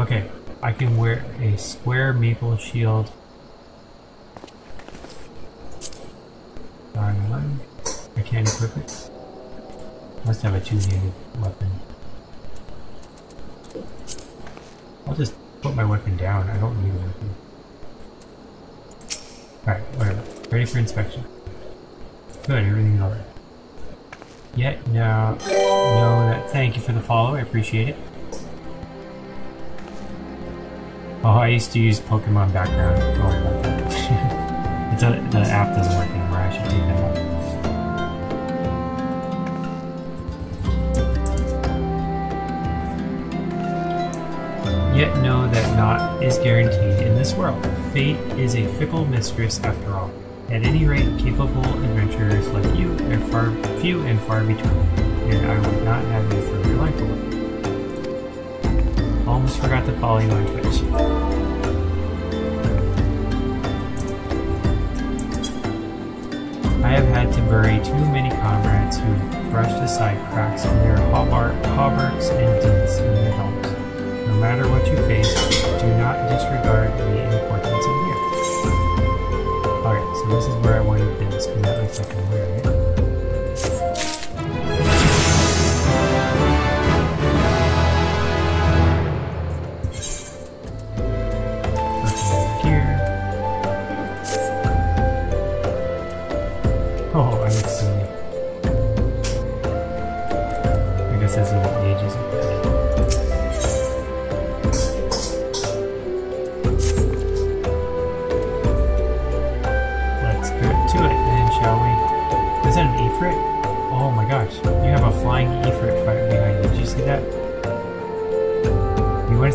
Okay, I can wear a square maple shield. Darn. I can't equip it. Must have a two-handed weapon. I'll just put my weapon down. I don't need a weapon. Alright, whatever. Ready for inspection. Good, everything's alright. Yet, no, no, that, thank you for the follow, I appreciate it. Oh, I used to use Pokemon background, don't worry it's a, the app doesn't work anymore, I should take that out. Yet know that naught is guaranteed in this world. Fate is a fickle mistress after all. At any rate, capable adventurers like you are far few and far between, and I would not have you throw your life away. Almost forgot to follow you on Twitch. I have had to bury too many comrades who brushed aside cracks in their hauber- hauberks and dints in their helms. No matter what you face, do not disregard the importance of gear. Alright, so this is where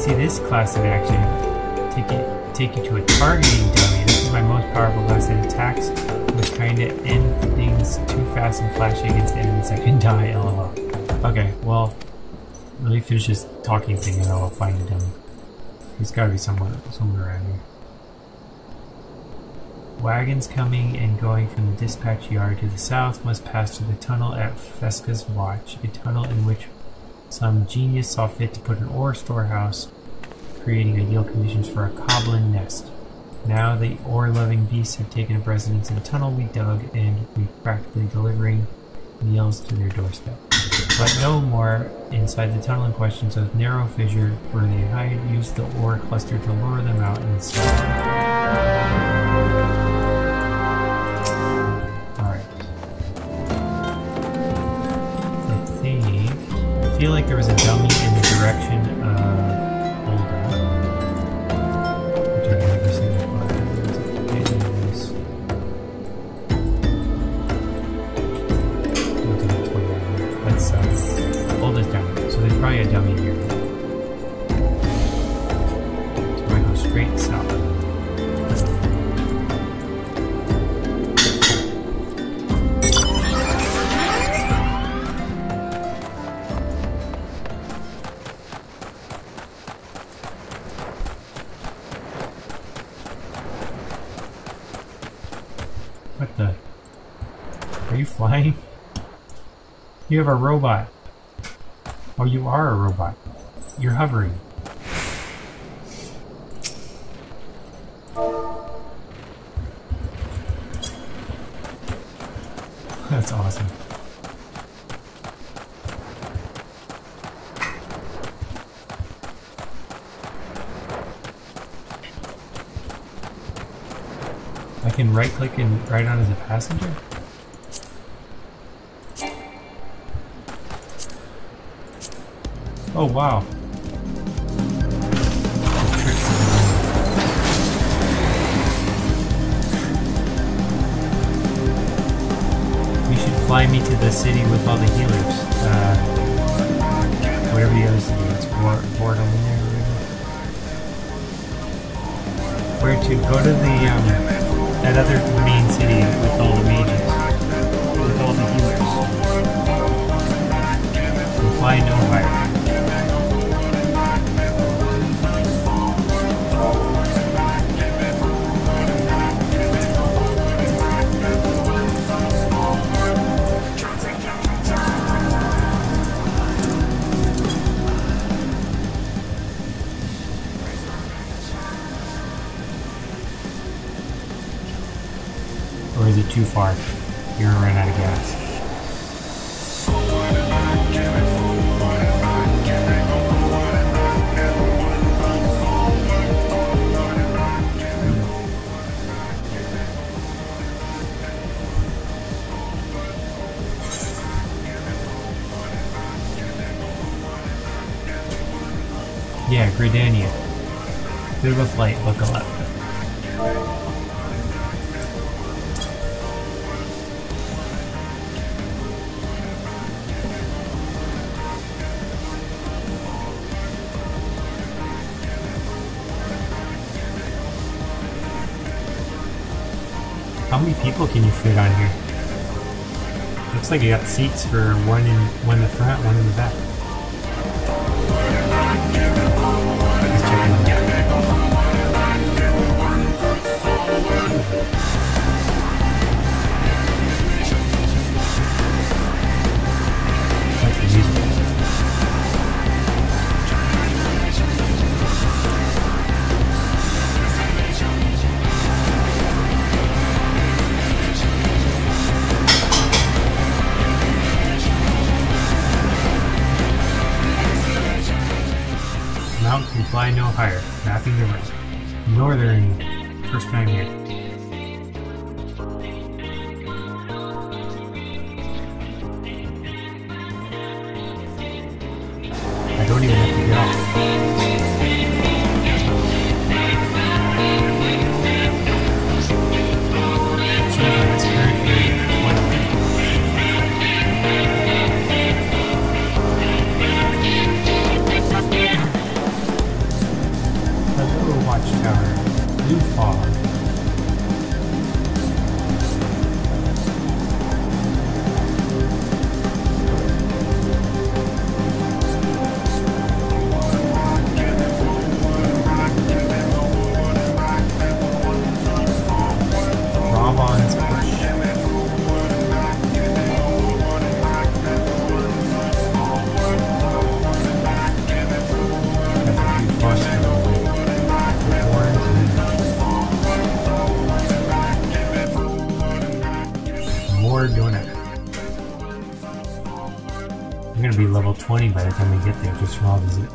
see this class in action? Take it, take you to a targeting dummy. This is my most powerful class that attacks with trying to end things too fast and flashy against enemies that can die. LOL. Okay, well, let me finish this talking thing and I'll find a dummy. He's got to be somewhere, somewhere around here. Wagons coming and going from the dispatch yard to the south must pass through the tunnel at Fesca's watch, a tunnel in which some genius saw fit to put an ore storehouse, creating ideal conditions for a coblin nest. Now the ore-loving beasts have taken up residence in a tunnel we dug, and we're practically delivering meals to their doorstep. But no more inside the tunnel in question, so the narrow fissure where they hide, use the ore cluster to lure them out and. Alright. I. I feel like there was a dummy in the direction You have a robot. Oh, you are a robot. You're hovering. That's awesome. I can right click and ride on as a passenger? Oh wow. You should fly me to the city with all the healers. Uh, whatever the other city is. Over there. Where to? Go to the, um, that other main city with all the mages. With all the healers. And fly no higher. Too far? You're gonna run out of gas. Yeah, Gridania. Bit of a flight, buckle up. Many people can you fit on here? Looks like you got seats for one in one in the front, one in the back. fly no higher, mapping the right. Northern, first time here. time we get there, just from our visit.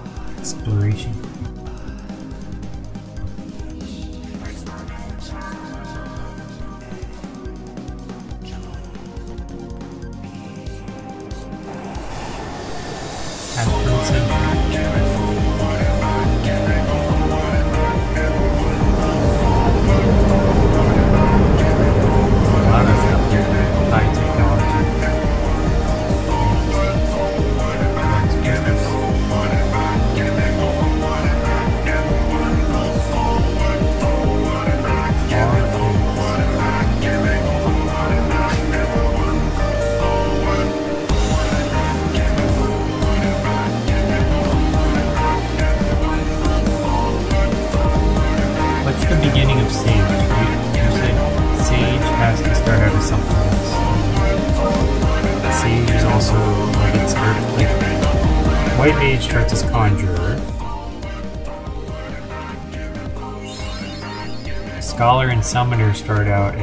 Summoner start out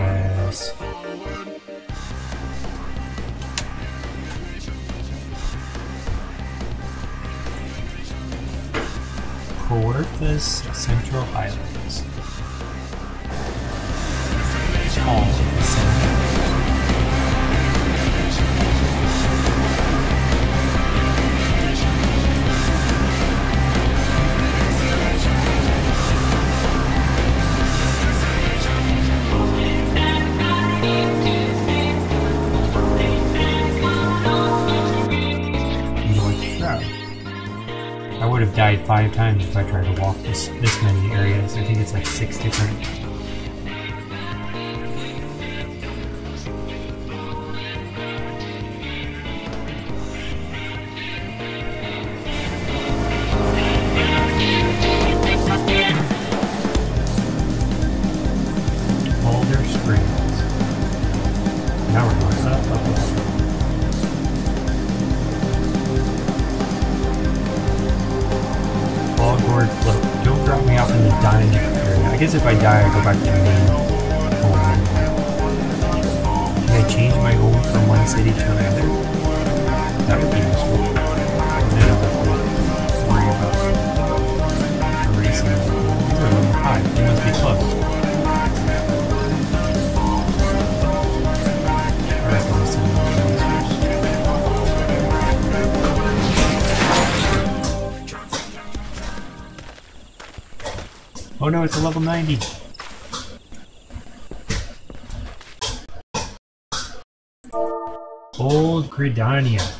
died five times if I try to walk this, this many areas. I think it's like six different it's a level 90. Old Gridania.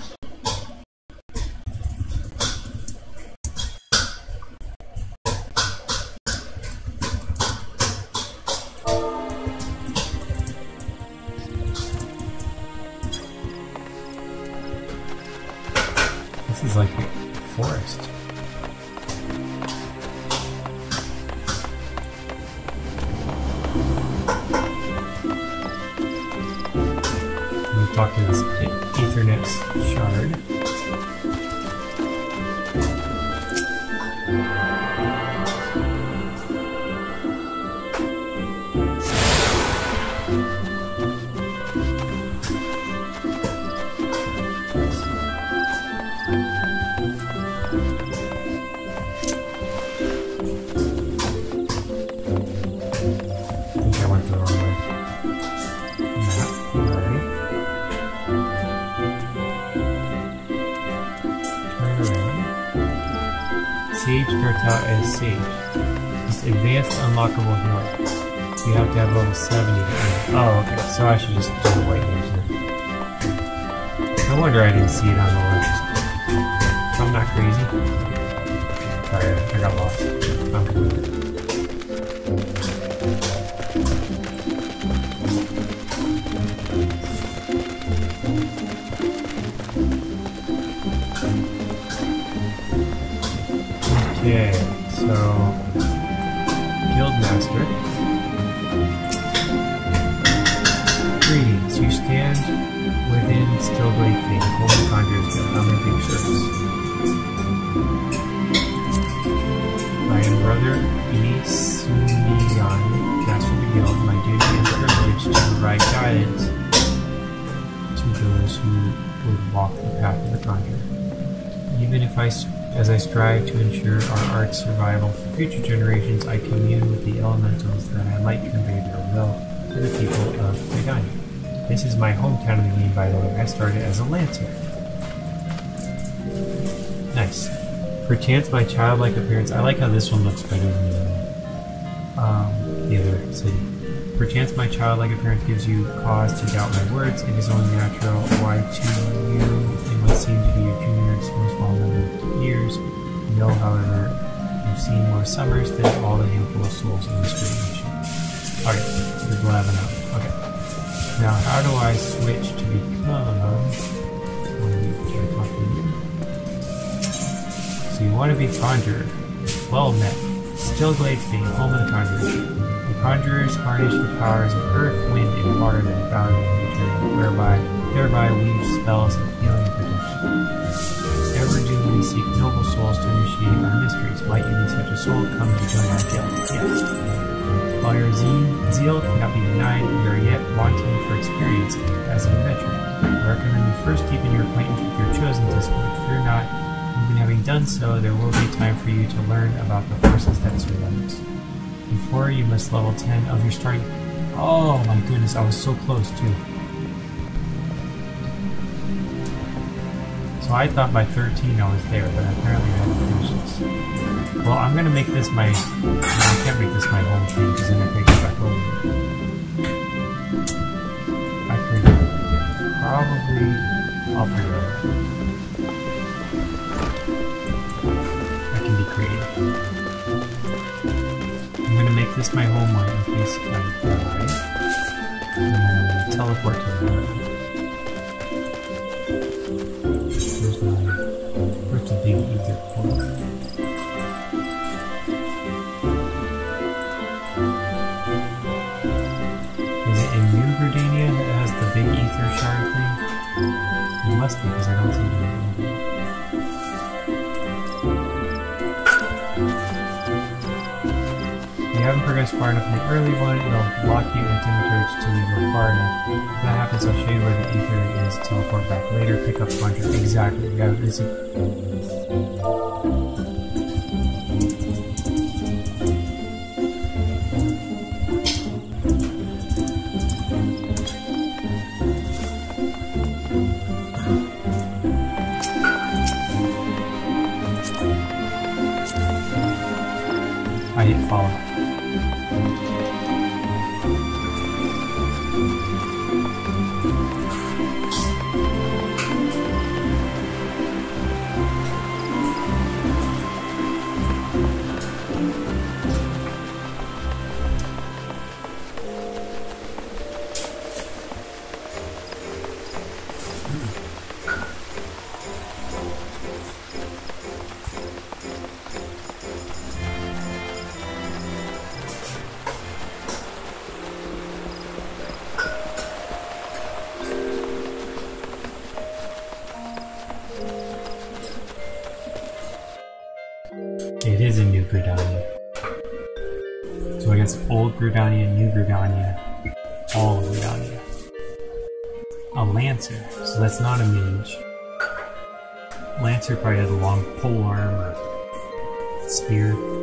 Just Even if I, as I strive to ensure our art's survival for future generations, I commune with the elementals that I might convey their will to the people of Gridania. This is my hometown of the game, by the way. I started as a lancer. Nice. Perchance my childlike appearance. I like how this one looks better than the other. Um, the other city. Perchance my childlike appearance gives you cause to doubt my words. It is only natural. Why to you, years, know, however, you've seen more summers than all the handful of souls in this great nation. Okay, we're blabbing out. Okay. Now, how do I switch to become? So you want to be conjurer. Well met. Still Stillglade Fane, home of the conjurers. The conjurers harness the powers of earth, wind, and water that are bound in nature, whereby thereby weave spells of healing. We seek noble souls to initiate our mysteries? Might be such a soul? Come to join our guild. Yes. While your ze- zeal cannot be denied, you are yet wanting for experience as an adventurer. I recommend you first deepen your acquaintance with your chosen discipline. Fear not, even having done so, there will be time for you to learn about the forces that surround us. Before you must level 10 of your starting. Oh my goodness, I was so close too. So I thought by 13 I was there, but apparently I haven't finished this. Well, I'm gonna make this my. No, I can't make this my home screen because then I can't get back over. I could probably. I'll. I can be creative. I'm gonna make this my home one in case I die. And then I'm gonna teleport to the because I don't in If you haven't progressed far enough in the early one, it'll block you in Thaumaturge till you far enough. If that happens, I'll show you where the ether is, teleport back later, pick up Conjure. Exactly. Yeah, this Gridania, new Gridania, Old Gridania. A Lancer, so that's not a mage. Lancer probably has a long pole arm or spear.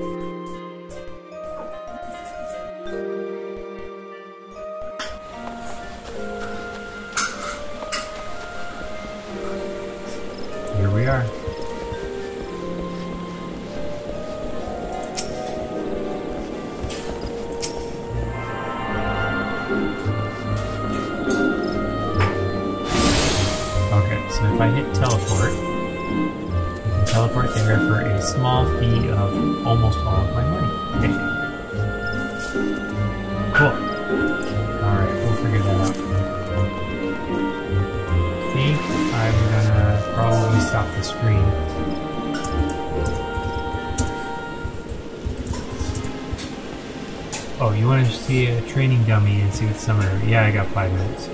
See what summer? Yeah, I got five minutes.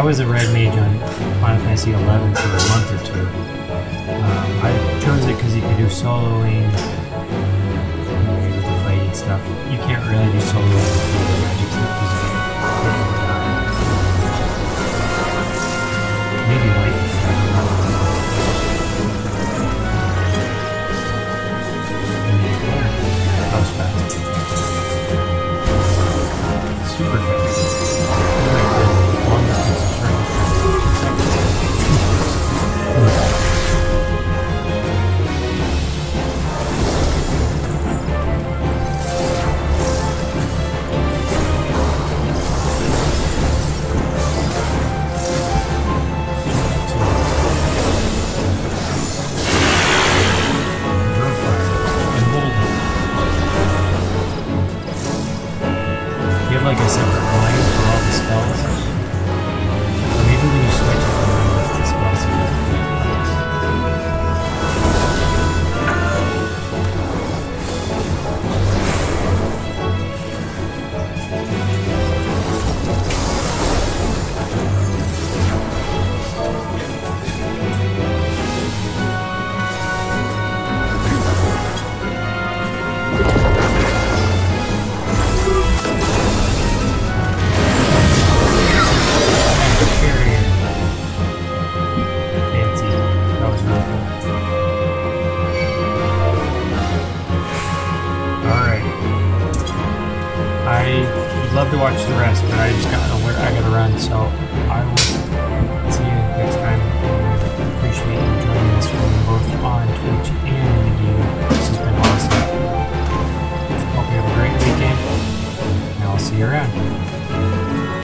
I was a red mage on Final Fantasy 11.